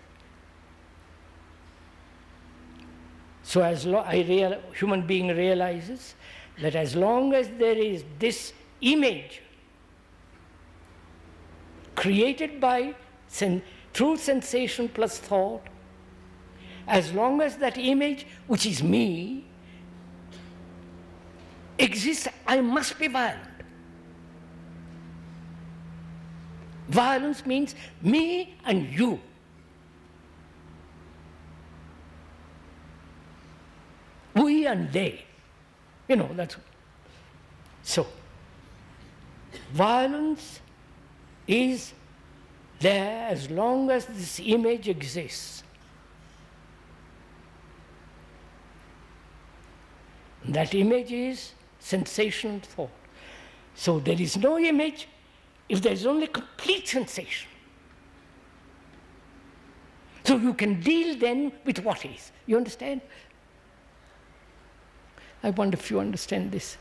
So as lo- real, human being realizes that as long as there is this image created by sen- through sensation plus thought, as long as that image, which is me, exists, I must be violent. Violence means me and you. We and they. You know, that's so. Violence is there as long as this image exists. That image is sensation thought. So there is no image if there is only complete sensation. So you can deal then with what is. You understand? I wonder if you understand this.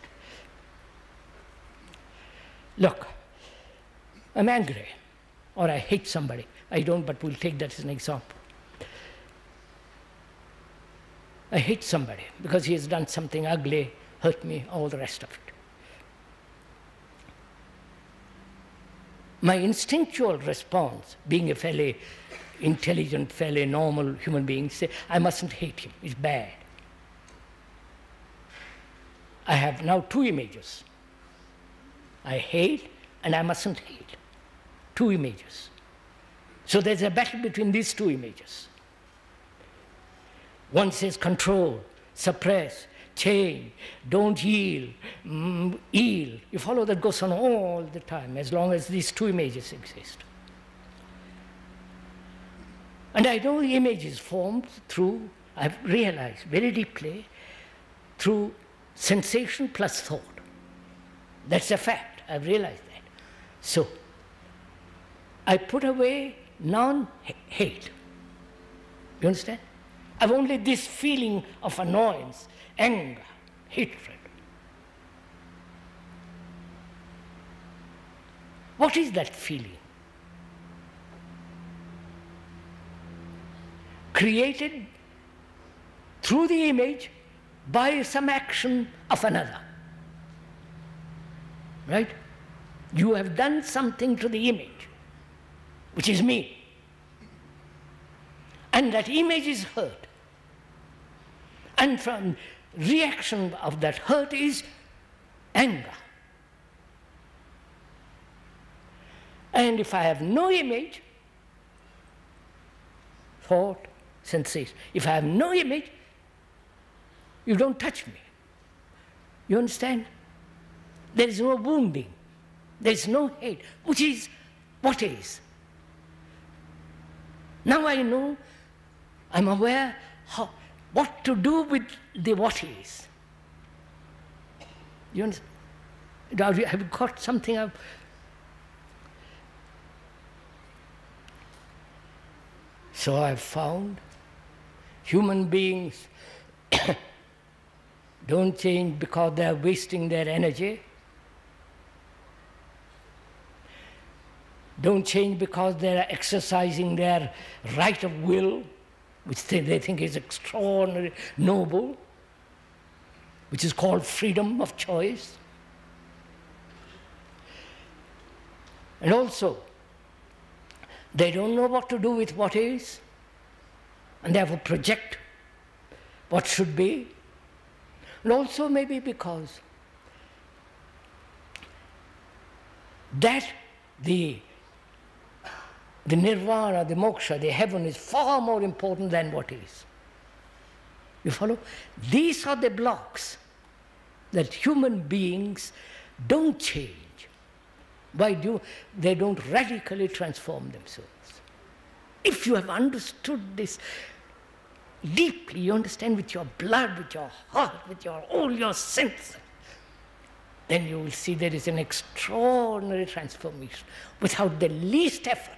Look, I'm angry or I hate somebody. I don't, but we'll take that as an example. I hate somebody because he has done something ugly, hurt me, all the rest of it. My instinctual response, being a fairly intelligent, fairly normal human being, say, I mustn't hate him, it's bad. I have now two images. I hate and I mustn't hate. Two images. So there's a battle between these two images. One says control, suppress, change, don't yield, mm, yield. You follow that goes on all the time as long as these two images exist. And I know the image is formed through, I've realized very deeply, through Sensation plus thought. That's a fact. I've realized that. So, I put away non hate. You understand? I've only this feeling of annoyance, anger, hatred. What is that feeling? Created through the image by some action of another. Right? You have done something to the image, which is me. And that image is hurt. And from reaction of that hurt is anger. And if I have no image, thought, sensation, if I have no image, you don't touch me. You understand? There is no wounding. There is no hate, which is what is. Now I know, I'm aware how, what to do with the what is. You understand? Have you got something up? So I've found human beings *coughs* don't change because they're wasting their energy. Don't change because they're exercising their right of will, which they, they think is extraordinary, noble, which is called freedom of choice. And also, they don't know what to do with what is, and therefore project what should be. And also, maybe because that the, the nirvana, the moksha, the heaven is far more important than what is. You follow? These are the blocks that human beings don't change. Why do they don't radically transform themselves? If you have understood this deeply, you understand with your blood, with your heart, with your all your senses, then you will see there is an extraordinary transformation without the least effort.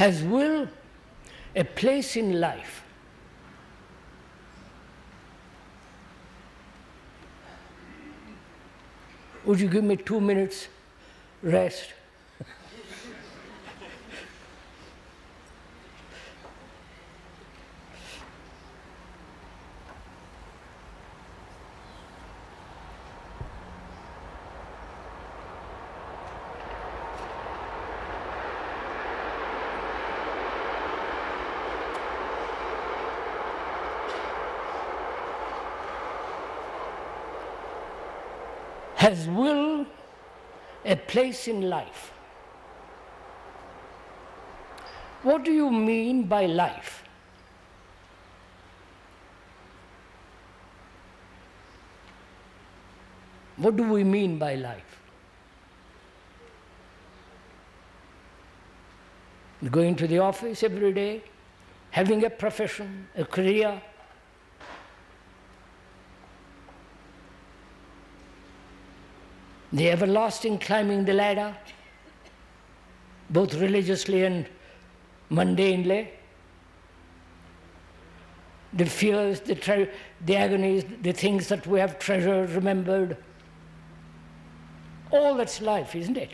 Has will a place in life? Would you give me two minutes rest? Has will a place in life? What do you mean by life? What do we mean by life? Going to the office every day, having a profession, a career, the everlasting climbing the ladder, both religiously and mundanely, the fears, the, tre- the agonies, the things that we have treasured, remembered. All that's life, isn't it?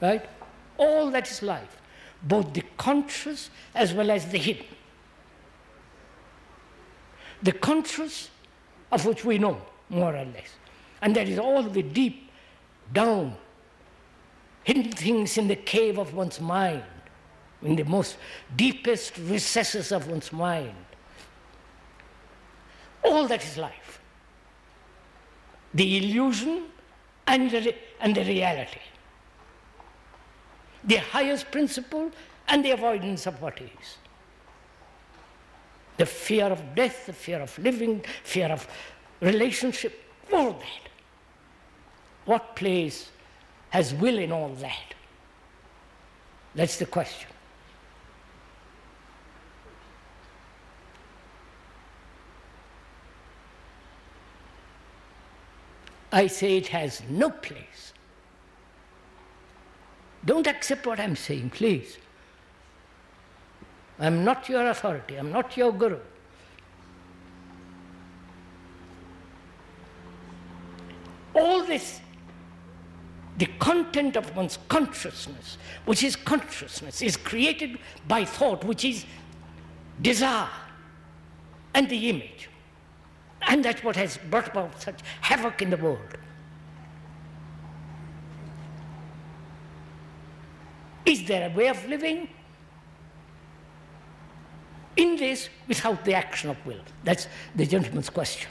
Right? All that is life, both the conscious as well as the hidden. The conscious, of which we know, more or less and that is all the deep down hidden things in the cave of one's mind, in the most deepest recesses of one's mind. All that is life. The illusion and the, and the reality. The highest principle and the avoidance of what is. The fear of death, the fear of living, fear of relationship, all that what place has will in all that? That's the question. I say it has no place. Don't accept what I'm saying, please. I'm not your authority, I'm not your guru. All this, the content of one's consciousness, which is consciousness, is created by thought, which is desire and the image. And that's what has brought about such havoc in the world. Is there a way of living in this without the action of will? That's the gentleman's question.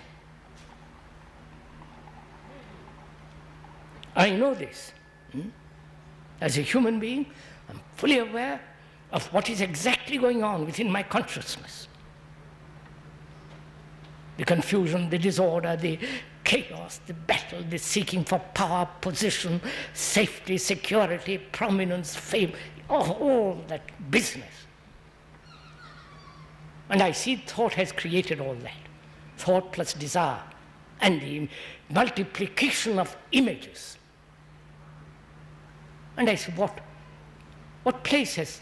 I know this. Hmm? As a human being, I'm fully aware of what is exactly going on within my consciousness the confusion, the disorder, the chaos, the battle, the seeking for power, position, safety, security, prominence, fame, all, all that business. And I see thought has created all that. Thought plus desire and the multiplication of images. And I said, what? What place has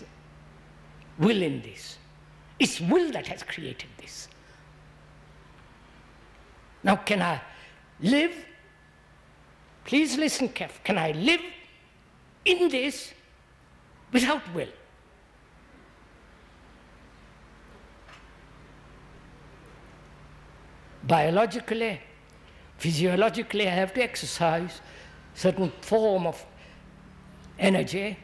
will in this? It's will that has created this. Now, can I live? Please listen carefully. Can I live in this without will? Biologically, physiologically, I have to exercise certain form of energy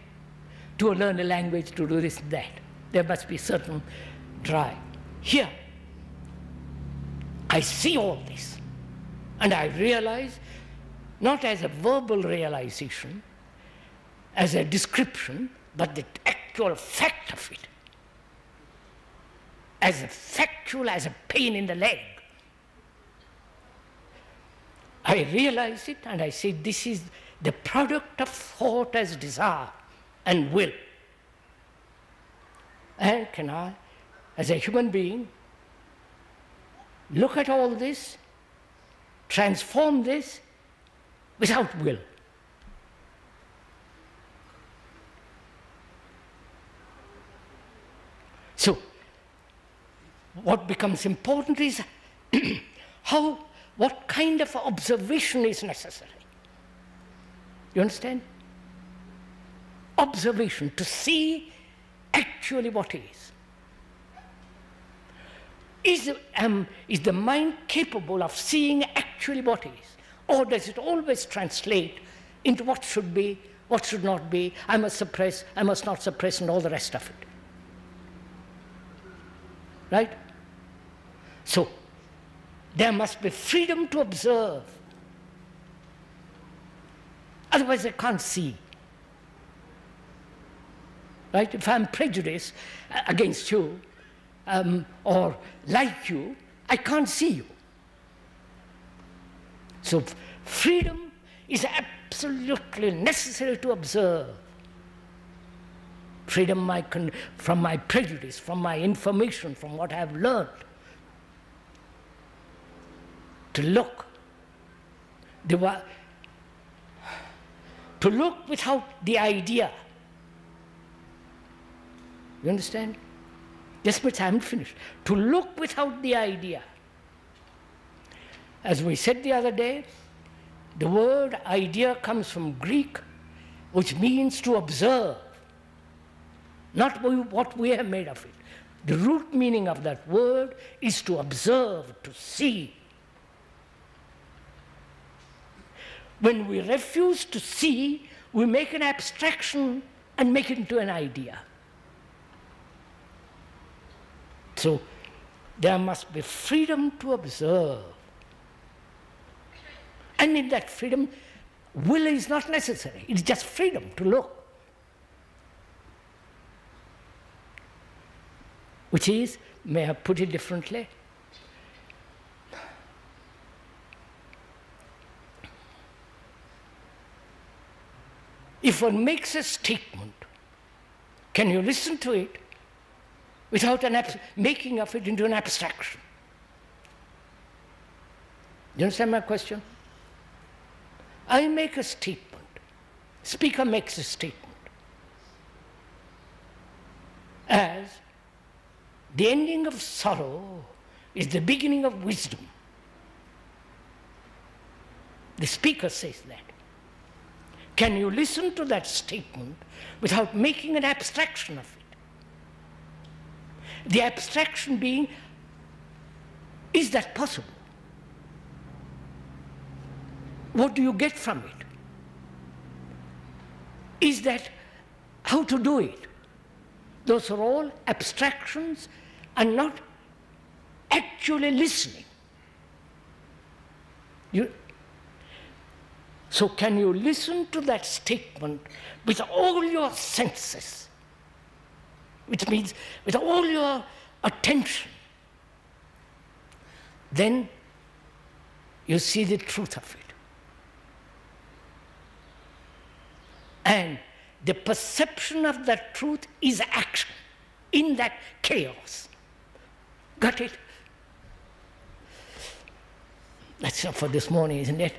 to learn a language, to do this and that. There must be certain drive. Here, I see all this. And I realize, not as a verbal realization, as a description, but the actual fact of it. As factual as a pain in the leg. I realize it and I say this is the product of thought as desire and will. And can I, as a human being, look at all this, transform this without will. So, what becomes important is *clears throat* how, what kind of observation is necessary. You understand? Observation, to see actually what is. Is, um, is the mind capable of seeing actually what is? Or does it always translate into what should be, what should not be, I must suppress, I must not suppress, and all the rest of it? Right? So, there must be freedom to observe. Otherwise, I can't see. Right? If I'm prejudiced against you, um, or like you, I can't see you. So freedom is absolutely necessary to observe. Freedom from my prejudice, from my information, from what I've learned. To look. To look without the idea. You understand? Just but I haven't finished. To look without the idea. As we said the other day, the word idea comes from Greek, which means to observe, not what we have made of it. The root meaning of that word is to observe, to see. When we refuse to see, we make an abstraction and make it into an idea. So there must be freedom to observe. And in that freedom, will is not necessary. It's just freedom to look. Which is, may I put it differently? If one makes a statement, can you listen to it without making of it into an abstraction? Do you understand my question? I make a statement. Speaker makes a statement. As the ending of sorrow is the beginning of wisdom. The speaker says that. Can you listen to that statement without making an abstraction of it? The abstraction being, is that possible? What do you get from it? Is that how to do it? Those are all abstractions and not actually listening. You, so, can you listen to that statement with all your senses? Which means with all your attention. Then you see the truth of it. And the perception of that truth is action in that chaos. Got it? That's enough for this morning, isn't it?